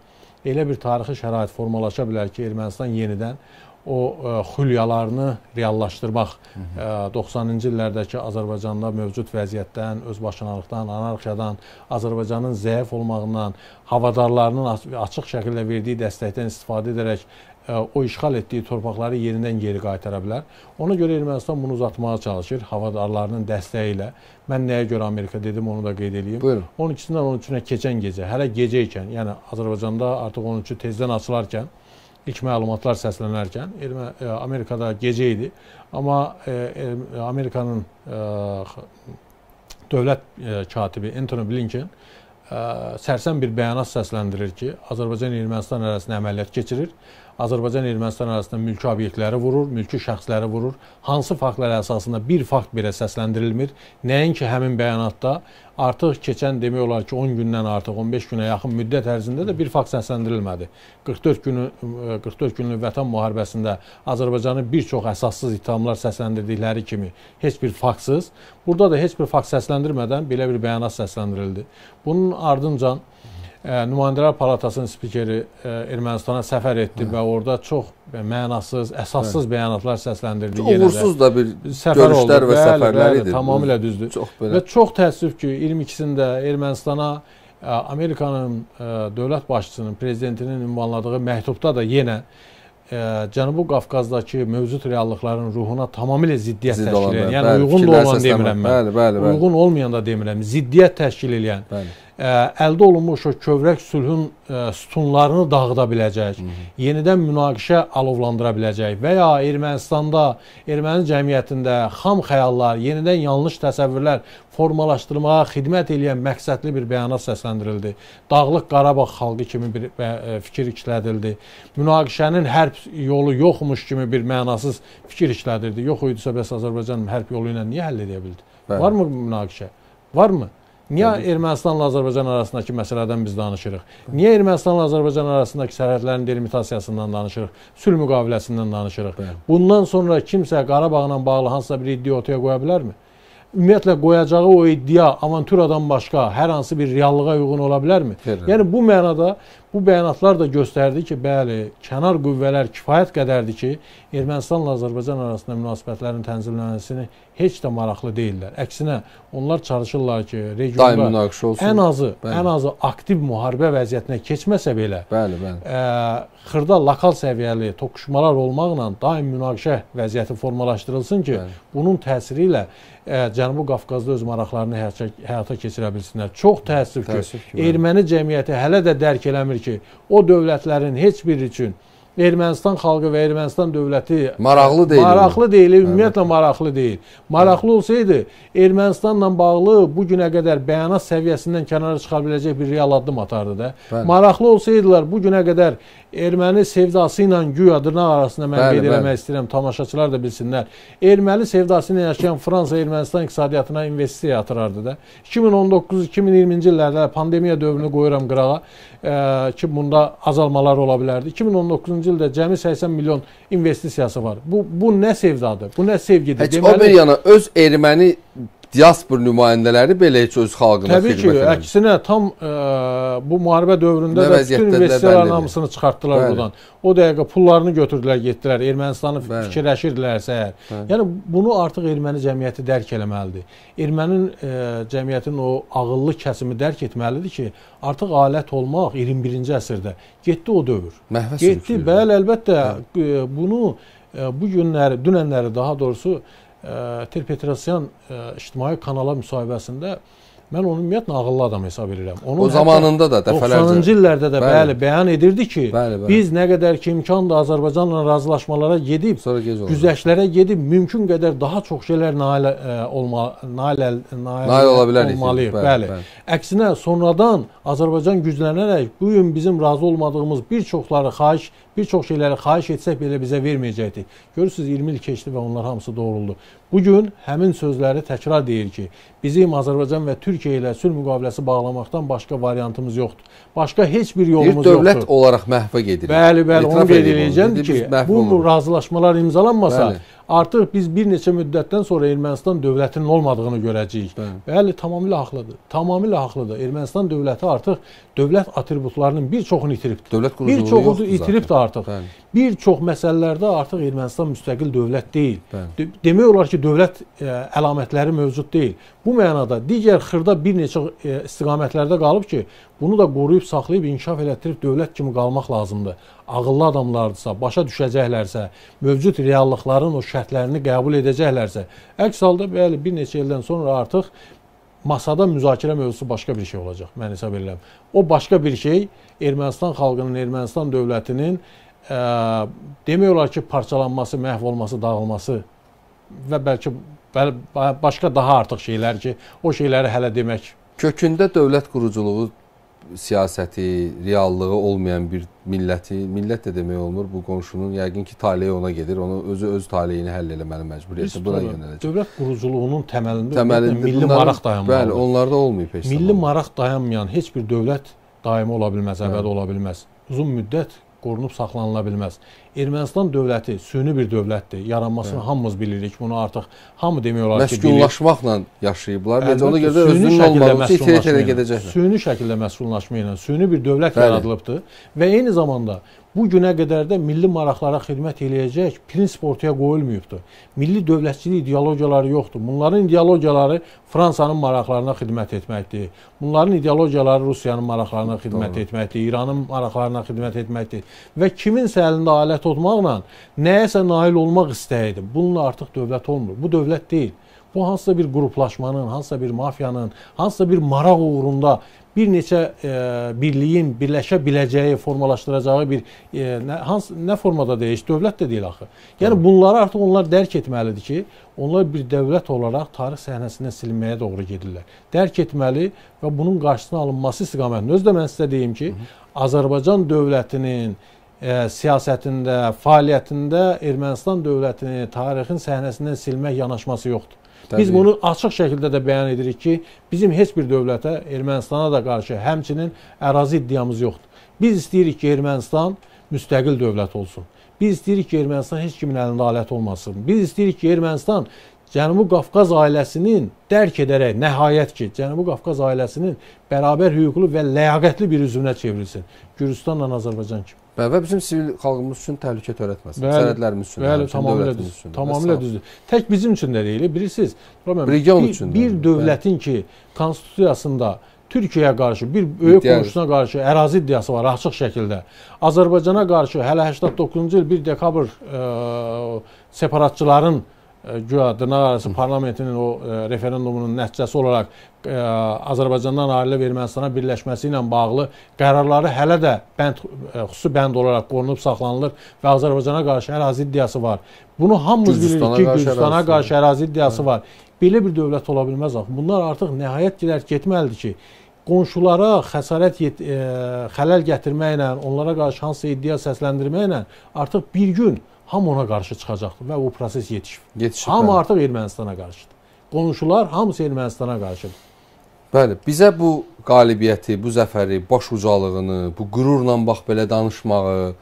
elə bir tarixi şərait formalaşa bilər ki, Ermənistan yenidən o ə, e, xülyalarını reallaşdırmaq Hı -hı. ə, 90-cı illərdəki Azərbaycanda mövcud vəziyyətdən, özbaşınalıqdan, anarxiyadan, Azərbaycanın zəif olmağından, havadarlarının açıq şəkildə verdiyi dəstəkdən istifadə edərək ə, o işğal etdiyi torpaqları yerindən geri qaytara bilər. Ona görə Ermənistan bunu uzatmağa çalışır havadarlarının dəstəyi ilə. Mən nəyə görə Amerika dedim, onu da qeyd edeyim. Buyurun. 12-dən 13-ünə keçən gecə, hələ gecə ikən, yəni Azərbaycanda artıq 13-ü tezdən açılarkən, ilk məlumatlar səslənərkən Ermə e, Amerikada gecə idi. Amma e, e, Amerikanın dövlət katibi Anthony Blinken sərsəm bir bəyanat səsləndirir ki, Azərbaycan Ermənistan arasında əməliyyat keçirir. Azərbaycan Ermənistan arasında mülki obyektləri vurur, mülki şəxsləri vurur. Hansı faktlar əsasında bir fakt belə səsləndirilmir. Nəinki həmin bəyanatda artıq keçən demək olar ki 10 gündən artıq 15 günə yaxın müddət ərzində də bir fakt səsləndirilmədi. 44 günü 44 günlük vətən müharibəsində Azərbaycanı bir çox əsassız ittihamlar səsləndirdikləri kimi heç bir faktsız, burada da heç bir fakt səsləndirmədən belə bir bəyanat səsləndirildi. Bunun ardınca Nümayəndələr Palatasının spikeri Ermənistana səfər etdi Hı. və orada çox mənasız, əsassız Hı. bəyanatlar səsləndirdi. Uğursuz da bir səfər görüşlər oldu. və bəli, səfərlər idi. Tamamilə düzdür. Çox belə. Və çox təəssüf ki, 22-sində Ermənistana Amerikanın dövlət başçısının, prezidentinin ünvanladığı məktubda da yenə Cənubi Qafqazdakı mövcud reallıqların ruhuna tamamilə ziddiyyət Zidd təşkil edən, yəni bəli, uyğun da olan demirəm mən. Bəli, bəli, bəli. Uyğun olmayan da demirəm, ziddiyyət təşkil edən. Bəli əldə olunmuş o kövrək sülhün sütunlarını dağıda biləcək, Hı -hı. yenidən münaqişə alovlandıra biləcək və ya Ermənistanda, erməni cəmiyyətində xam xəyallar, yenidən yanlış təsəvvürlər formalaşdırmağa xidmət edən məqsədli bir bəyanat səsləndirildi. Dağlıq Qarabağ xalqı kimi bir fikir işlədildi. Münaqişənin hərb yolu yoxmuş kimi bir mənasız fikir işlədildi. Yox idisə bəs Azərbaycan hərb yolu ilə niyə həll edə bildi? Bəli. Varmı münaqişə? Varmı? Niyə Ermənistanla Azərbaycan arasındakı məsələdən biz danışırıq? Niyə Ermənistanla Azərbaycan arasındakı sərhədlərin delimitasiyasından danışırıq? Sülh müqaviləsindən danışırıq? Bundan sonra kimsə Qarabağla bağlı hansısa bir iddia ortaya qoya bilərmi? Ümumiyyətlə qoyacağı o iddia avanturadan başqa hər hansı bir reallığa uyğun ola bilərmi? Verir. Yəni bu mənada bu bəyanatlar da göstərdi ki, bəli, kənar qüvvələr kifayət qədərdir ki, Ermənistanla Azərbaycan arasında münasibətlərin tənzimlənməsini heç də maraqlı deyillər. Əksinə, onlar çalışırlar ki, regionda ən azı, bəli. ən azı aktiv müharibə vəziyyətinə keçməsə belə, bəli, bəli. Ə, xırda lokal səviyyəli toqquşmalar olmaqla daim münaqişə vəziyyəti formalaşdırılsın ki, bəli. bunun təsiri ilə Cənubi Qafqazda öz maraqlarını həyata, keçirə bilsinlər. Çox təəssüf, təəssüf ki, ki erməni cəmiyyəti hələ də dərk eləmir ki, o dövlətlərin heç biri üçün Ermənistan xalqı və Ermənistan dövləti maraqlı deyil. Maraqlı deyil, ümumiyyətlə maraqlı deyil. Maraqlı olsaydı Ermənistanla bağlı bu günə qədər bəyanat səviyyəsindən kənara çıxa biləcək bir real addım atardı da. Bəli. Maraqlı olsaydılar bu günə qədər erməni sevdası ilə güya dırnaq arasında mən bəli, qeyd eləmək istəyirəm, tamaşaçılar da bilsinlər. Erməni sevdası ilə yaşayan Fransa Ermənistan iqtisadiyyatına investisiya yatırardı da. 2019-2020-ci illərdə pandemiya dövrünü qoyuram qırağa ə, ki, bunda azalmalar ola bilərdi. 2019-cu ildə cəmi 80 milyon investisiyası var. Bu bu nə sevdadır? Bu nə sevgidir? Heç Deməli, o bir yana öz erməni diaspor nümayəndələri belə heç öz xalqına Təbii ki, əksinə tam ə, e, bu müharibə dövründə də bütün investisiyaların hamısını çıxartdılar Bəli. buradan. O dəqiqə pullarını götürdülər, getdilər. Ermənistanı Bəli. fikirləşirdilərsə əgər. Bəli. Yəni bunu artıq erməni cəmiyyəti dərk eləməlidir. Ermənin ə, e, cəmiyyətinin o ağıllı kəsimi dərk etməlidir ki, artıq alət olmaq 21-ci əsrdə getdi o dövr. Məhvə getdi. Bəli, əlbəttə. E, bunu ə, bu günləri, dünənləri daha doğrusu Tir Petrosyan ictimai kanala müsahibəsində Mən onu ümumiyyətlə ağıllı adam hesab edirəm. Onun o zamanında da dəfələrcə 90-cı illərdə də bəli, bəli bəyan edirdi ki, bəli, bəli. biz nə qədər ki imkandır Azərbaycanla razılaşmalara gedib, güzəştlərə gedib mümkün qədər daha çox şeylər nail ə, olma nail nail, nail ola bilərik. Olmalıyıq. Bəli, bəli. bəli. Əksinə sonradan Azərbaycan güclənərək bu gün bizim razı olmadığımız bir çoxları xahiş bir çox şeyləri xahiş etsək belə bizə verməyəcəkdi. Görürsüz 20 il keçdi və onlar hamısı doğruldu. Bu gün həmin sözləri təkrar deyir ki, bizim Azərbaycan və Türkiyə ilə sülh müqaviləsi bağlamaqdan başqa variantımız yoxdur. Başqa heç bir yolumuz yoxdur. Bir dövlət yoxdur. olaraq məhvə gedirik. Bəli, bəli, onu qeyd edəcəm ki, bu razılaşmalar imzalanmasa bəli. Artıq biz bir neçə müddətdən sonra Ermənistan dövlətinin olmadığını görəcəyik. Bəli. Bəli, tamamilə haqlıdır. Tamamilə haqlıdır. Ermənistan dövləti artıq dövlət atributlarının bir çoxunu itiribdir. Dövlət Bir çoxunu itiribdir artıq. Bəli. Bir çox məsələlərdə artıq Ermənistan müstəqil dövlət deyil. Bəli. De- Demək olar ki, dövlət e, əlamətləri mövcud deyil. Bu mənada digər xırda bir neçə e, istiqamətlərdə qalıb ki, bunu da qoruyub saxlayıb inkişaf elətdirib dövlət kimi qalmaq lazımdır. Ağıllı adamlardırsa, başa düşəcəklərsə, mövcud reallıqların o şərtlərini qəbul edəcəklərsə, əks halda bəli bir neçə ildən sonra artıq masada müzakirə mövzusu başqa bir şey olacaq. Mən hesab edirəm. O başqa bir şey Ermənistan xalqının, Ermənistan dövlətinin ə, demək olar ki, parçalanması, məhv olması, dağılması və bəlkə bəl, ba- başqa daha artıq şeylər ki, o şeyləri hələ demək Kökündə dövlət quruculuğu siyasəti, reallığı olmayan bir milləti, millət də demək olmur. Bu qonşunun yəqin ki, taleyi ona gedir. Onu özü öz taleyini həll eləməli məcburiyyətdir. Buna yönələcək. dövlət quruculuğunun təməlində, Təməlində milli bunların- maraq dayanmalıdır. Bəli, onlarda olmayıb heç Milli zaman. maraq dayanmayan heç bir dövlət daimi ola bilməz, əbədi ola bilməz. Uzun müddət qorunub saxlanıla bilməz. Ermənistan dövləti süni bir dövlətdir. Yaranmasını Bəli. hamımız bilirik. Bunu artıq hamı demək olar ki, bilir. Məskunlaşmaqla yaşayıblar. Necə ona Əlbəttə, görə də özünün məskunlaşma ilə, gedəcəklər. Süni şəkildə məskunlaşma ilə süni bir dövlət Bəli. yaradılıbdır və eyni zamanda bu günə qədər də milli maraqlara xidmət eləyəcək prinsip ortaya qoyulmayıbdır. Milli dövlətçilik ideologiyaları yoxdur. Bunların ideologiyaları Fransanın maraqlarına xidmət etməkdir. Bunların ideologiyaları Rusiyanın maraqlarına xidmət Doğru. etməkdir, İranın maraqlarına xidmət etməkdir və kiminsə əlində alət tutmaqla nəyəsə nail olmaq istəyidir. Bununla artıq dövlət olmur. Bu dövlət deyil. Bu hansısa bir qruplaşmanın, hansısa bir mafiyanın, hansısa bir maraq uğrunda bir neçə e, birliyin birləşə biləcəyi, formalaşdıracağı bir e, nə, hansı nə formada deyiş, dövlət də deyil axı. Yəni bunları artıq onlar dərk etməlidir ki, onlar bir dövlət olaraq tarix səhnəsindən silinməyə doğru gedirlər. Dərk etməli və bunun qarşısının alınması istiqamətində özü də mən sizə deyim ki, Azərbaycan dövlətinin e, siyasətində, fəaliyyətində Ermənistan dövlətini tarixin səhnəsindən silmək yanaşması yoxdur. Biz Təbii. bunu açıq şəkildə də bəyan edirik ki, bizim heç bir dövlətə, Ermənistana da qarşı həmçinin ərazi iddiamız yoxdur. Biz istəyirik ki, Ermənistan müstəqil dövlət olsun. Biz istəyirik ki, Ermənistan heç kimin əlində alət olmasın. Biz istəyirik ki, Ermənistan Cənubi Qafqaz ailəsinin dərk edərək nəhayət ki, Cənubi Qafqaz ailəsinin bərabər hüquqlu və ləyaqətli bir üzvünə çevrilsin. Gürcüstanla Azərbaycan kimi. Bəli, və bizim sivil xalqımız üçün təhlükə törətməsin. Bəli, Sərhədlərimiz üçün, Bəli, tamamilə düzdür. üçün. Tamamilə düzdür. Tək bizim üçün də deyil, bilirsiniz. Region bir, üçün bir dövlətin ki, konstitusiyasında Türkiyəyə qarşı bir böyük qonşusuna qarşı ərazi iddiası var açıq şəkildə. Azərbaycana qarşı hələ 89-cu il 1 dekabr e, separatçıların güya dırnaq arası parlamentinin o e, referendumunun nəticəsi olaraq e, Azərbaycandan ayrılıb Ermənistana birləşməsi ilə bağlı qərarları hələ də bənd e, xüsusi bənd olaraq qorunub saxlanılır və Azərbaycana qarşı ərazi iddiası var. Bunu hamımız bilirik ki, Gürcüstana qarşı ərazi iddiası var. Belə bir dövlət ola bilməz axı. Bunlar artıq nəhayət gedər getməlidir ki, qonşulara xəsarət yet, e, xələl gətirməklə, onlara qarşı hansısa iddia səsləndirməklə artıq bir gün hamı ona qarşı çıxacaqdır və o proses yetişib. Yetişib. Hamı bəli. artıq Ermənistana qarşıdır. Qonşular hamısı Ermənistana qarşıdır. Bəli, bizə bu qalibiyyəti, bu zəfəri, baş ucalığını, bu qürurla bax belə danışmağı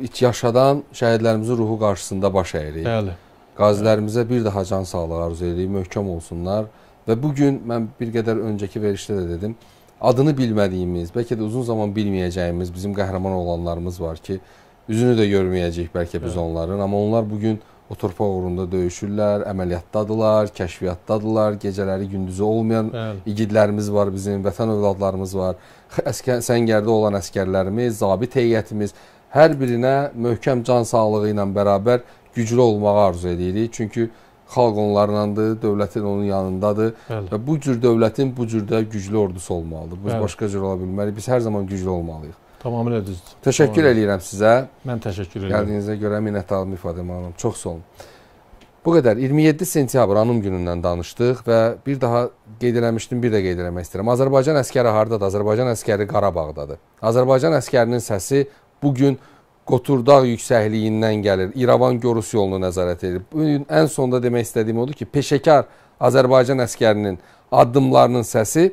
iç yaşadan şəhidlərimizin ruhu qarşısında baş əyirik. Bəli. Qazilərimizə bir daha can sağlığı arzu edirik, möhkəm olsunlar. Və bu gün mən bir qədər öncəki verişdə də dedim, adını bilmədiyimiz, bəlkə də uzun zaman bilməyəcəyimiz bizim qəhrəman olanlarımız var ki, üzünü də görməyəcəyik bəlkə biz onların, amma onlar bu gün o torpaq uğrunda döyüşürlər, əməliyyatdadılar, kəşfiyyatdadılar, gecələri gündüzü olmayan Bəli. igidlərimiz var bizim, vətən övladlarımız var. Əskər, səngərdə olan əskərlərimiz, zabit heyətimiz hər birinə möhkəm can sağlığı ilə bərabər güclü olmağı arzu edirik. Çünki xalq onlarlandır, dövlətin onun yanındadır Bəli. və bu cür dövlətin bu cürdə güclü ordusu olmalıdır. Biz Bəli. başqa cür ola bilmərik. Biz hər zaman güclü olmalıyıq. Tamamilə düzdür. Təşəkkür Tamamilə. eləyirəm sizə. Mən təşəkkür edirəm. Gəldiyinizə görə minnətdarlığımı ifadə edirəm. Çox sağ olun. Bu qədər 27 sentyabr anım günündən danışdıq və bir daha qeyd eləmişdim, bir də qeyd eləmək istəyirəm. Azərbaycan əskəri hardadır? Azərbaycan əskəri Qarabağdadır. Azərbaycan əskərinin səsi bu gün Qoturdağ yüksəkliyindən gəlir. İrəvan Gorus yolunu nəzarət edir. Bu gün ən sonda demək istədiyim odur ki, peşəkar Azərbaycan əskərinin addımlarının səsi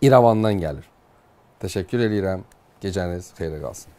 İrəvandan gəlir. Təşəkkür eləyirəm. Gecəniz xeyirə qalsın.